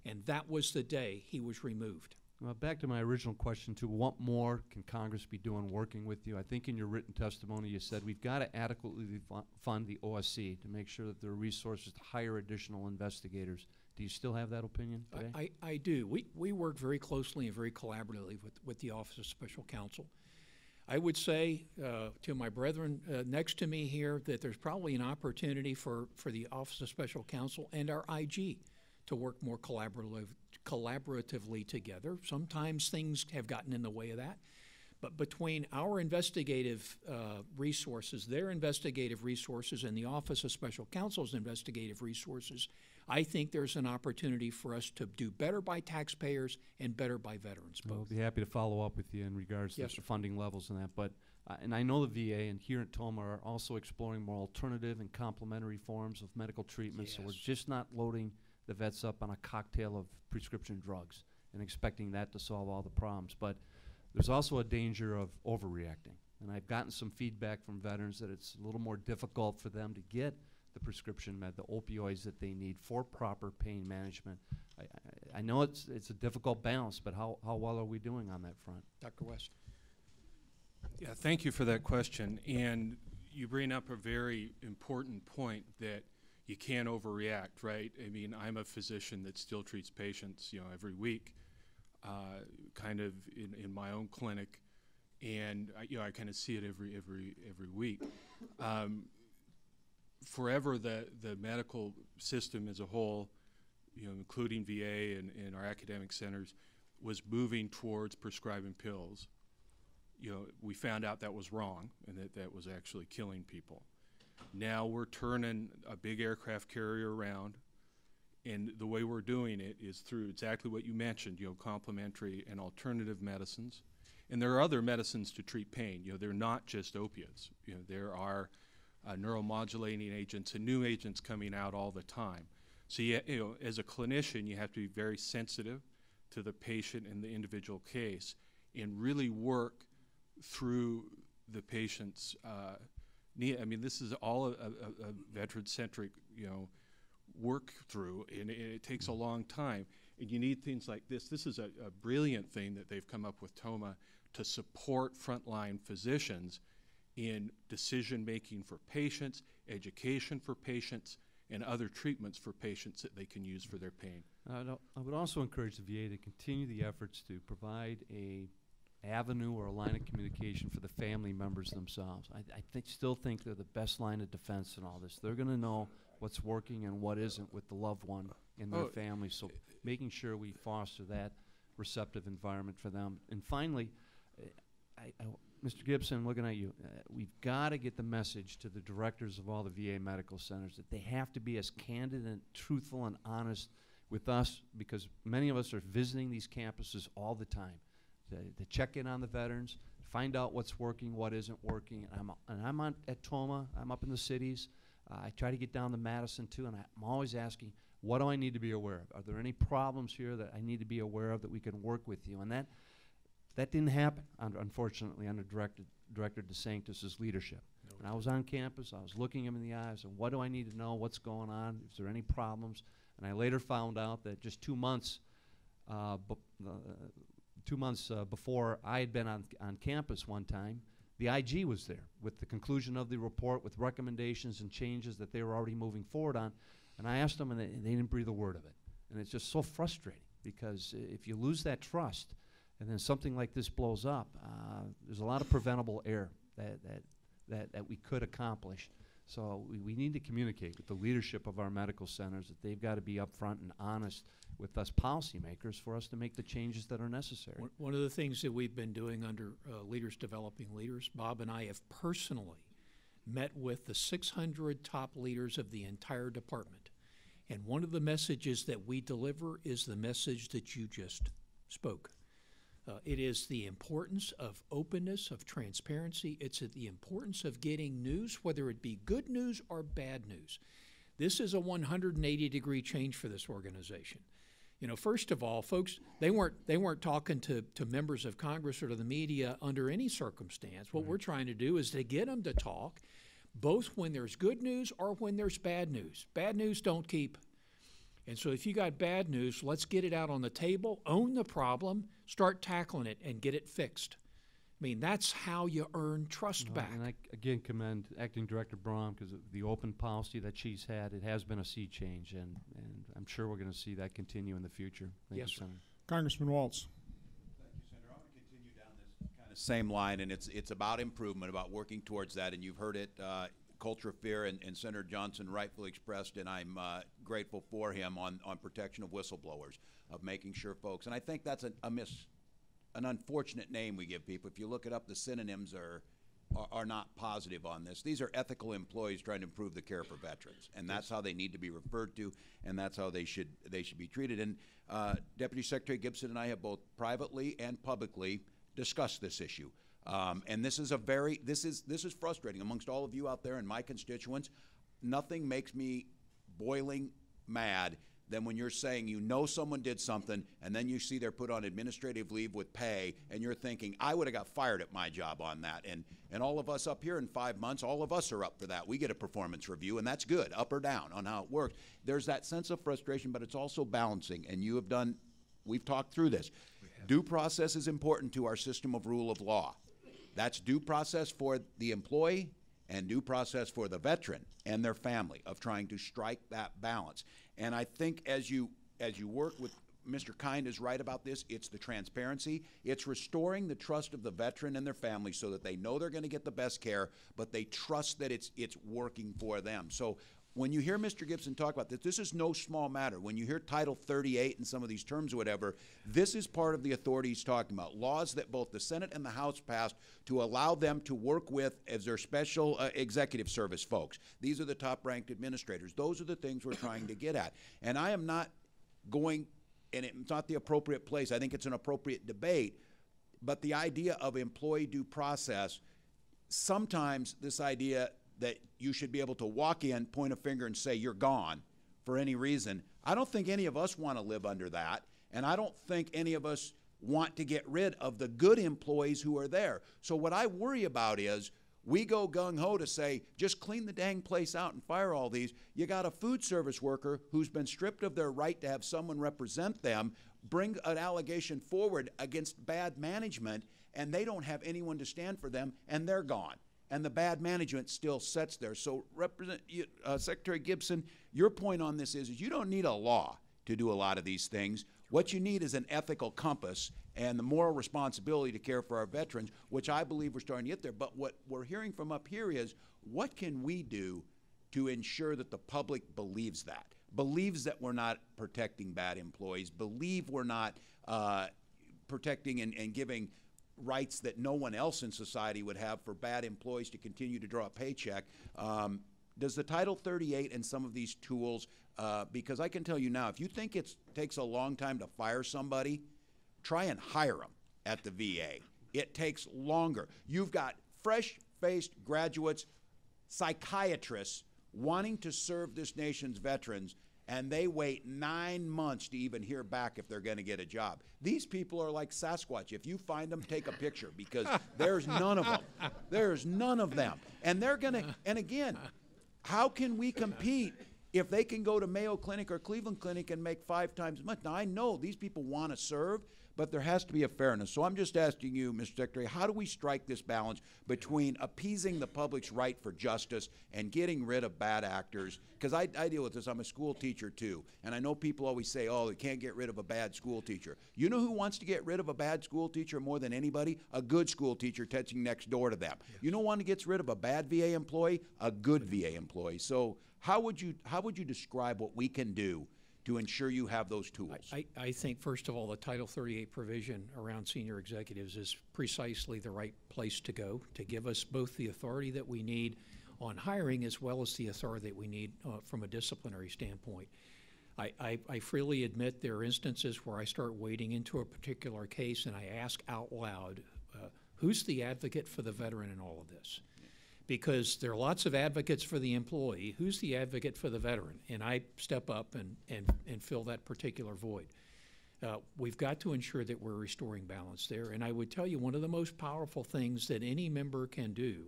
And that was the day he was removed. Well, back to my original question too, what more can Congress be doing working with you? I think in your written testimony, you said we've got to adequately fu- fund the OSC to make sure that there are resources to hire additional investigators. Do you still have that opinion today? I, I, I do. We, we work very closely and very collaboratively with, with the Office of Special Counsel. I would say uh, to my brethren uh, next to me here that there's probably an opportunity for, for the Office of Special Counsel and our IG to work more collaborative, collaboratively together. Sometimes things have gotten in the way of that. But between our investigative uh, resources, their investigative resources, and the Office of Special Counsel's investigative resources, I think there's an opportunity for us to do better by taxpayers and better by veterans I'll both. be happy to follow up with you in regards to Yes, the sir. funding levels and that, but, uh, and I know the VA and here at Tomah are also exploring more alternative and complementary forms of medical treatment, so we're just not loading the vets up on a cocktail of prescription drugs and expecting that to solve all the problems. But there's also a danger of overreacting. And I've gotten some feedback from veterans that it's a little more difficult for them to get the prescription med, the opioids that they need for proper pain management. I, I, I know it's, it's a difficult balance, but how, how well are we doing on that front? Dr. West? Yeah, thank you for that question. And you bring up a very important point that you can't overreact, right? I mean, I'm a physician that still treats patients, you know, every week, uh, kind of in, in my own clinic, and I, you know, I kind of see it every every every week. Um, forever, the the medical system as a whole, you know, including VA and, and our academic centers, was moving towards prescribing pills you know, we found out that was wrong and that that was actually killing people. Now we're turning a big aircraft carrier around, and the way we're doing it is through exactly what you mentioned, you know, complementary and alternative medicines. And there are other medicines to treat pain. You know, they're not just opiates. You know, there are uh, neuromodulating agents and new agents coming out all the time. So, you, you know, as a clinician, you have to be very sensitive to the patient and the individual case and really work through the patient's uh. I mean, this is all a, a, a veteran-centric, you know, work through, and it, takes a long time. And you need things like this. This is a, a brilliant thing that they've come up with Tomah to support frontline physicians in decision making for patients, education for patients, and other treatments for patients that they can use for their pain. I would also encourage the VA to continue the efforts to provide a avenue or a line of communication for the family members themselves. I, I think, still think they're the best line of defense in all this. They're gonna know what's working and what isn't with the loved one and their Oh, family, so making sure we foster that receptive environment for them. And finally, uh, I, I, Mr. Gibson, looking at you, uh, we've got to get the message to the directors of all the VA medical centers that they have to be as candid and truthful and honest with us because many of us are visiting these campuses all the time to, to check in on the veterans, find out what's working, what isn't working. And I'm, and I'm on, at Tomah, I'm up in the cities. Uh, I try to get down to Madison too, and I, I'm always asking, what do I need to be aware of? Are there any problems here that I need to be aware of that we can work with you? And that, that didn't happen, un- unfortunately, under Director, Director DeSanctis' leadership. When I was on campus, I was looking him in the eyes, and what do I need to know? What's going on? Is there any problems? And I later found out that just two months, uh, uh, two months uh, before I had been on, on campus one time, the IG was there with the conclusion of the report with recommendations and changes that they were already moving forward on. And I asked them, and they, they didn't breathe a word of it. And it's just so frustrating Because if you lose that trust, and then something like this blows up, uh, there's a lot of preventable error that, that, that, that we could accomplish. So we, we need to communicate with the leadership of our medical centers that they've got to be upfront and honest with us policymakers for us to make the changes that are necessary. One- of the things that we've been doing under uh, Leaders Developing Leaders, Bob and I have personally met with the 600 top leaders of the entire department. And one of the messages that we deliver is the message that you just spoke. Uh, it is the importance of openness, of transparency. It's the importance of getting news, whether it be good news or bad news. This is a 180 degree change for this organization. You know, first of all, folks, they weren't they weren't talking to, to members of Congress or to the media under any circumstance. What we're trying to do is to get them to talk, both when there's good news or when there's bad news. Bad news don't keep. And so if you got bad news, let's get it out on the table, own the problem, start tackling it, and get it fixed. I mean, that's how you earn trust Uh, back. And I again commend Acting Director Brahm because of the open policy that she's had, it has been a sea change, and, and I'm sure we're going to see that continue in the future. Thank Yes, you. Senator. Congressman Walz. Thank you, Senator. I'm going to continue down this kind of same line, and it's, it's about improvement, about working towards that, and you've heard it, uh, culture of fear, and, and Senator Johnson rightfully expressed, and I'm uh, grateful for him on, on protection of whistleblowers, of making sure folks, and I think that's a, a miss, an unfortunate name we give people. If you look it up, the synonyms are, are, are not positive on this. These are ethical employees trying to improve the care for veterans, and that's how they need to be referred to, and that's how they should they should be treated. And uh, Deputy Secretary Gibson and I have both privately and publicly discussed this issue. Um, and this is a very this is this is frustrating amongst all of you out there and my constituents. Nothing makes me boiling mad than when you're saying you know someone did something and then you see they're put on administrative leave with pay and you're thinking I would have got fired at my job on that. And and all of us up here in 5 months all of us are up for that. We get a performance review and that's good up or down on how it works. There's that sense of frustration but it's also balancing and you have done we've talked through this. Due process is important to our system of rule of law that's due process for the employee and due process for the veteran and their family of trying to strike that balance. And I think as you as you work with Mr. Kind is right about this. It's the transparency. It's restoring the trust of the veteran and their family so that they know they're going to get the best care, but they trust that it's it's working for them. So when you hear Mr. Gibson talk about this, this is no small matter. When you hear Title 38 and some of these terms or whatever, this is part of the authority he's talking about. Laws that both the Senate and the House passed to allow them to work with as their special uh, executive service folks. These are the top ranked administrators. Those are the things we're trying to get at. And I am not going, and it's not the appropriate place. I think it's an appropriate debate. But the idea of employee due process, sometimes this idea that you should be able to walk in, point a finger, and say you're gone for any reason, I don't think any of us want to live under that. And I don't think any of us want to get rid of the good employees who are there. So what I worry about is we go gung ho to say, just clean the dang place out and fire all these. You got a food service worker who's been stripped of their right to have someone represent them, bring an allegation forward against bad management, and they don't have anyone to stand for them, and they're gone. And the bad management still sets there. So, Represent, uh, Secretary Gibson, your point on this is, is you don't need a law to do a lot of these things. What you need is an ethical compass and the moral responsibility to care for our veterans, which I believe we're starting to get there. But what we're hearing from up here is what can we do to ensure that the public believes that, believes that we're not protecting bad employees, believe we're not uh, protecting and, and giving rights that no one else in society would have for bad employees to continue to draw a paycheck. Um, does the Title 38 and some of these tools, uh, because I can tell you now, if you think it takes a long time to fire somebody, try and hire them at the VA. It takes longer. You've got fresh faced graduates, psychiatrists wanting to serve this nation's veterans, and they wait nine months to even hear back if they're going to get a job. These people are like Sasquatch. If you find them, take a picture because there's none of them. There's none of them. And they're going to, and again, how can we compete if they can go to Mayo Clinic or Cleveland Clinic and make five times as much? Now, I know these people want to serve, but there has to be a fairness. So I'm just asking you, Mr. Secretary, how do we strike this balance between appeasing the public's right for justice and getting rid of bad actors? Because I, I deal with this. I'm a school teacher too, and I know people always say, "Oh, they can't get rid of a bad school teacher." You know who wants to get rid of a bad school teacher more than anybody? A good school teacher teaching next door to them. You know one who gets rid of a bad VA employee? A good VA employee. So how would you how would you describe what we can do to ensure you have those tools? I, I think, first of all, the Title 38 provision around senior executives is precisely the right place to go to give us both the authority that we need on hiring as well as the authority that we need uh, from a disciplinary standpoint. I, I, I freely admit there are instances where I start wading into a particular case and I ask out loud, uh, who's the advocate for the veteran in all of this? Because there are lots of advocates for the employee. Who's the advocate for the veteran? And I step up and, and, and fill that particular void. Uh, we've got to ensure that we're restoring balance there. And I would tell you one of the most powerful things that any member can do,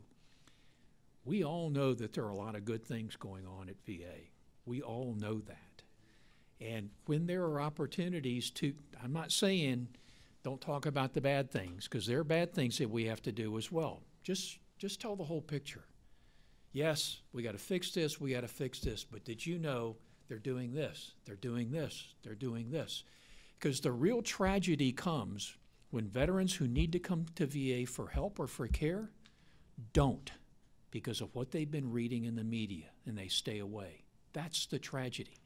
we all know that there are a lot of good things going on at VA. We all know that. And when there are opportunities to, I'm not saying don't talk about the bad things, because there are bad things that we have to do as well. Just just tell the whole picture. Yes, we got to fix this, we got to fix this, but did you know they're doing this, they're doing this, they're doing this? Because the real tragedy comes when veterans who need to come to VA for help or for care don't because of what they've been reading in the media and they stay away. That's the tragedy.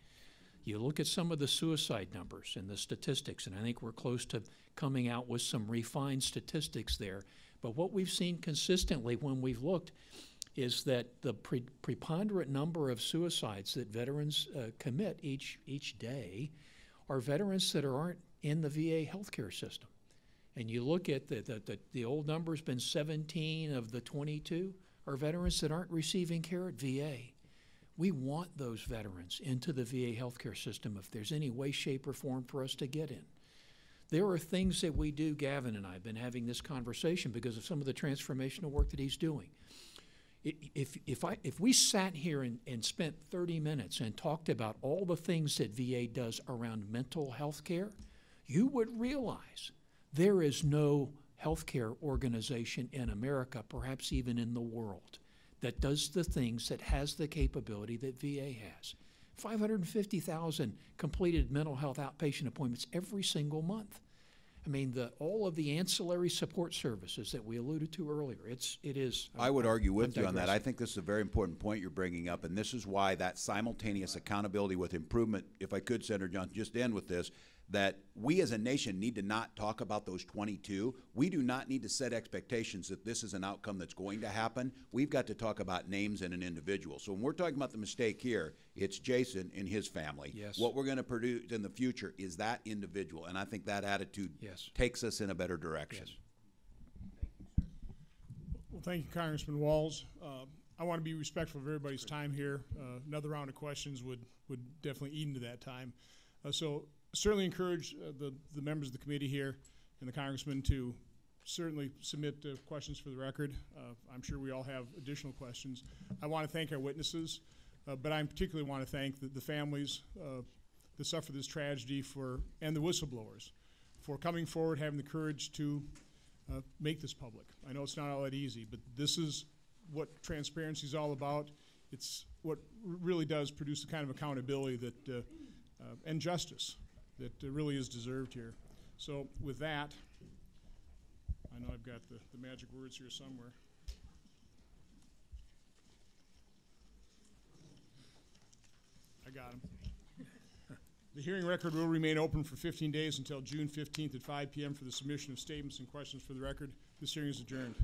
You look at some of the suicide numbers and the statistics, and I think we're close to coming out with some refined statistics there. But what we've seen consistently when we've looked is that the pre- preponderant number of suicides that veterans uh, commit each each day are veterans that are, aren't in the VA healthcare system. And you look at the, the, the, the old number's been 17 of the 22 are veterans that aren't receiving care at VA. We want those veterans into the VA healthcare system if there's any way, shape, or form for us to get in. There are things that we do, Gavin and I have been having this conversation because of some of the transformational work that he's doing. If, if, I, if we sat here and, and spent 30 minutes and talked about all the things that VA does around mental health care, you would realize there is no healthcare organization in America, perhaps even in the world, that does the things that has the capability that VA has. 550,000 completed mental health outpatient appointments every single month. I mean, the, all of the ancillary support services that we alluded to earlier, it's, it is. Uh, I would argue with I'm you on that. I think this is a very important point you're bringing up, and this is why that simultaneous accountability with improvement, if I could, Senator Johnson, just end with this, that we as a nation need to not talk about those 22. We do not need to set expectations that this is an outcome that's going to happen. We've got to talk about names and an individual. So when we're talking about the mistake here, it's Jason and his family. Yes. What we're going to produce in the future is that individual, and I think that attitude Yes. takes us in a better direction. Yes. Well, thank you, Congressman Walz. Uh, I want to be respectful of everybody's time here. Uh, another round of questions would, would definitely eat into that time. Uh, so certainly encourage uh, the, the members of the committee here and the congressman to certainly submit uh, questions for the record. Uh, I'm sure we all have additional questions. I want to thank our witnesses, uh, but I particularly want to thank the, the families uh, that suffered this tragedy for, and the whistleblowers for coming forward, having the courage to make this public. I know it's not all that easy, but this is what transparency is all about. It's what really does produce the kind of accountability that, uh, uh, and justice that uh, really is deserved here. So with that, I know I've got the, the magic words here somewhere. I got them. The hearing record will remain open for 15 days until June 15th at 5 PM for the submission of statements and questions for the record. This hearing is adjourned.